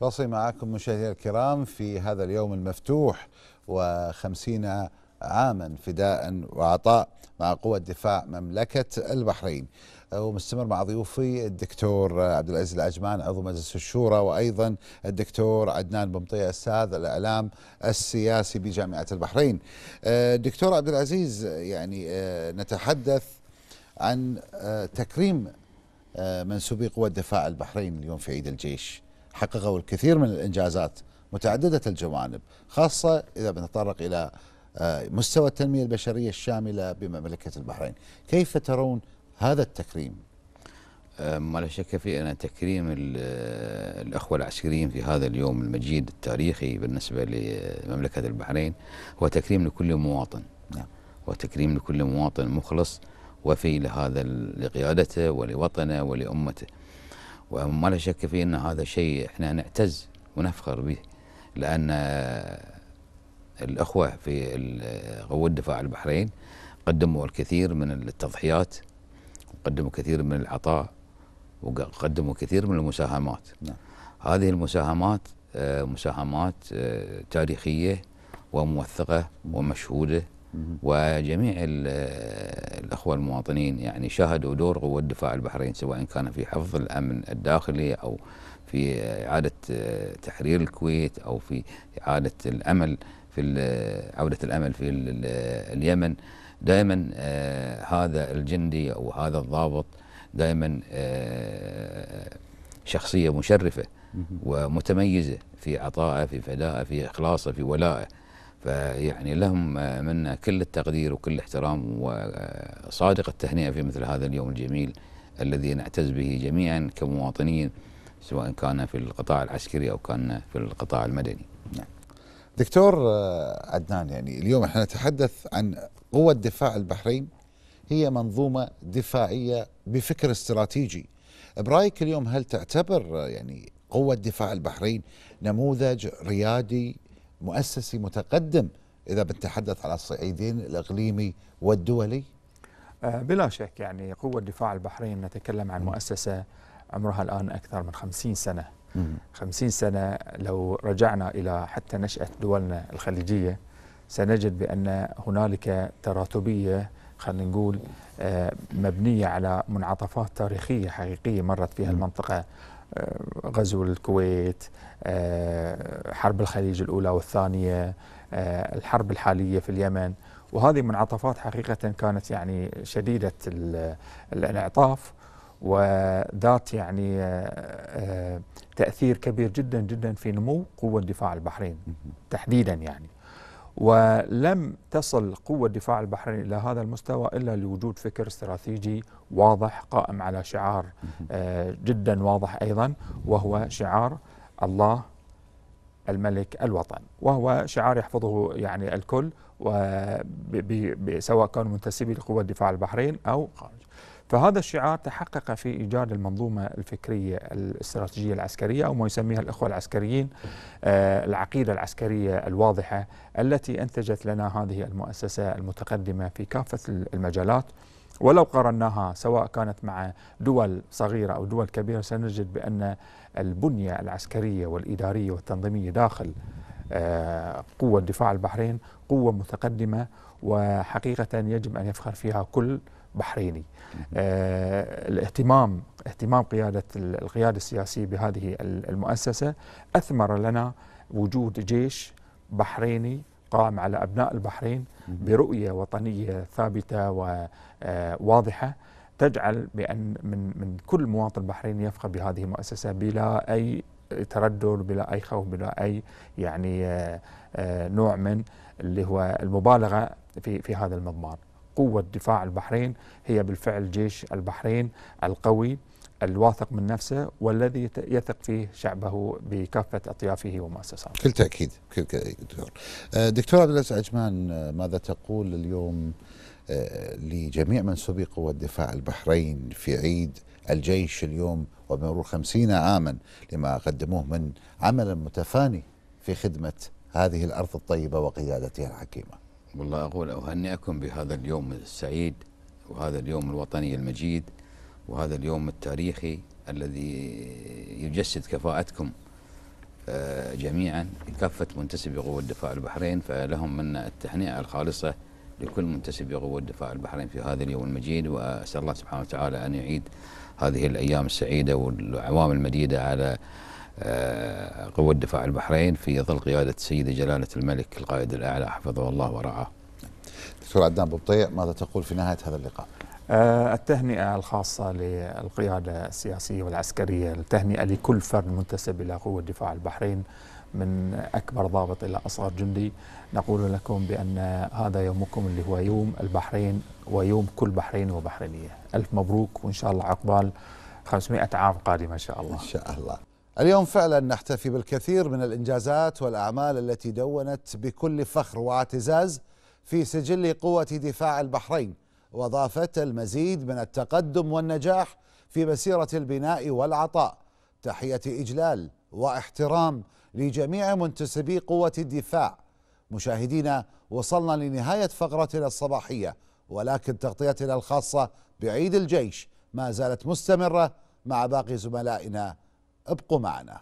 تواصل معكم مشاهدينا الكرام في هذا اليوم المفتوح وخمسين عاما فداء وعطاء قوة قوة دفاع مملكة البحرين. ومستمر مع ضيوفي الدكتور عبد العزيز العجمان عضو مجلس الشورى وأيضا الدكتور عدنان بمطيه أستاذ الإعلام السياسي بجامعة البحرين. آه، دكتور عبد العزيز يعني آه، نتحدث عن آه، تكريم آه، منسوبي قوى دفاع البحرين اليوم في عيد الجيش حققوا الكثير من الإنجازات متعددة الجوانب خاصة إذا بنتطرق إلى آه، مستوى التنمية البشرية الشاملة بمملكة البحرين. كيف ترون هذا التكريم؟ ما لا شك في أن تكريم ال- الأخوة العسكريين في هذا اليوم المجيد التاريخي بالنسبة لمملكة البحرين هو تكريم لكل مواطن نعم. وتكريم لكل مواطن مخلص وفي لهذا لقيادته ولوطنه ولأمته وما لا شك في أن هذا شيء إحنا نعتز ونفخر به لأن الأخوة في قوة دفاع البحرين قدموا الكثير من التضحيات وقدموا كثير من العطاء وقدموا كثير من المساهمات. نعم. هذه المساهمات آه، مساهمات آه، تاريخية وموثقة ومشهودة. وجميع آه، الأخوة المواطنين يعني شاهدوا دور قوة دفاع البحرين سواء كان في حفظ الأمن الداخلي أو في إعادة تحرير الكويت أو في إعادة الأمل في عودة الأمل في ال- اليمن. دائما آه، هذا الجندي أو هذا الضابط دائما آه، شخصية مشرفة ومتميزة في عطائه في فدائه في إخلاصه في ولائه. فيعني لهم آه، منا كل التقدير وكل الاحترام وصادق التهنئة في مثل هذا اليوم الجميل الذي نعتز به جميعا كمواطنين سواء كان في القطاع العسكري أو كان في القطاع المدني. دكتور آه، عدنان يعني اليوم إحنا نتحدث عن قوة دفاع البحرين هي منظومة دفاعية بفكر استراتيجي. برأيك اليوم هل تعتبر يعني قوة دفاع البحرين نموذج ريادي مؤسسي متقدم إذا بنتحدث على الصعيدين الإقليمي والدولي؟ آه، بلا شك يعني قوة دفاع البحرين نتكلم عن مؤسسة عمرها الآن أكثر من خمسين سنة. خمسين سنة لو رجعنا إلى حتى نشأة دولنا الخليجية سنجد بأن هنالك تراتبية خلينا نقول آه، مبنية على منعطفات تاريخية حقيقية مرت فيها المنطقة آه، غزو الكويت آه، حرب الخليج الأولى والثانية الحرب الحالية في اليمن. وهذه منعطفات حقيقة كانت يعني شديدة ال- الانعطاف وذات يعني تأثير كبير جدا جدا في نمو قوة دفاع البحرين تحديدا يعني. ولم تصل قوة دفاع البحرين إلى هذا المستوى إلا لوجود فكر استراتيجي واضح قائم على شعار آه، جدا واضح أيضا وهو شعار الله الملك الوطن وهو شعار يحفظه يعني الكل سواء كانوا منتسبين لقوة دفاع البحرين أو خارج. فهذا الشعار تحقق في إيجاد المنظومة الفكرية الاستراتيجية العسكرية أو ما يسميها الأخوة العسكريين آه، العقيدة العسكرية الواضحة التي أنتجت لنا هذه المؤسسة المتقدمة في كافة المجالات. ولو قارناها سواء كانت مع دول صغيرة أو دول كبيرة سنجد بأن البنية العسكرية والإدارية والتنظيمية داخل آه، قوة دفاع البحرين قوة متقدمة وحقيقة يجب أن يفخر فيها كل بحريني. الاهتمام اهتمام قيادة ال- القيادة السياسية بهذه ال- المؤسسة. أثمر لنا وجود جيش بحريني قائم على أبناء البحرين برؤية وطنية ثابتة وواضحة تجعل بأن من من كل مواطن بحريني يفخر بهذه المؤسسة بلا أي تردد بلا أي خوف بلا أي يعني آه، آه، نوع من اللي هو المبالغة في في هذا المضمار. قوة دفاع البحرين هي بالفعل جيش البحرين القوي الواثق من نفسه والذي يثق فيه شعبه بكافة أطيافه ومؤسساته. كل تأكيد كل تأكيد دكتور. آه، دكتور عبد العزيز عجمان آه، ماذا تقول اليوم آه، لجميع منسوبي قوة دفاع البحرين في عيد الجيش اليوم وبمرور خمسين عاما لما قدموه من عمل متفاني في خدمة هذه الأرض الطيبة وقيادتها الحكيمة؟ والله أقول أهنئكم بهذا اليوم السعيد وهذا اليوم الوطني المجيد وهذا اليوم التاريخي الذي يجسد كفاءتكم آه، جميعا كافة منتسبي قوة دفاع البحرين فلهم منا التهنئة الخالصة لكل منتسبي قوة دفاع البحرين في هذا اليوم المجيد وأسأل الله سبحانه وتعالى أن يعيد هذه الأيام السعيدة والأعوام المديدة على قوة دفاع البحرين في ظل قيادة سيدة جلالة الملك القائد الأعلى حفظه الله ورعاه. دكتور عدنان ببطيع ماذا تقول في نهاية هذا اللقاء؟ آه، التهنئة الخاصة للقيادة السياسية والعسكرية التهنئة لكل فرد منتسب إلى قوة دفاع البحرين من أكبر ضابط إلى أصغر جندي. نقول لكم بأن هذا يومكم اللي هو يوم البحرين ويوم كل بحرين وبحرينية. ألف مبروك وإن شاء الله عقبال 500 عام قادمة إن شاء الله. إن شاء الله. اليوم فعلا نحتفي بالكثير من الإنجازات والأعمال التي دونت بكل فخر واعتزاز في سجل قوة دفاع البحرين وضافت المزيد من التقدم والنجاح في مسيرة البناء والعطاء. تحية إجلال واحترام لجميع منتسبي قوة الدفاع. مشاهدينا وصلنا لنهاية فقرتنا الصباحية ولكن تغطيتنا الخاصة بعيد الجيش ما زالت مستمرة مع باقي زملائنا ابقوا معنا.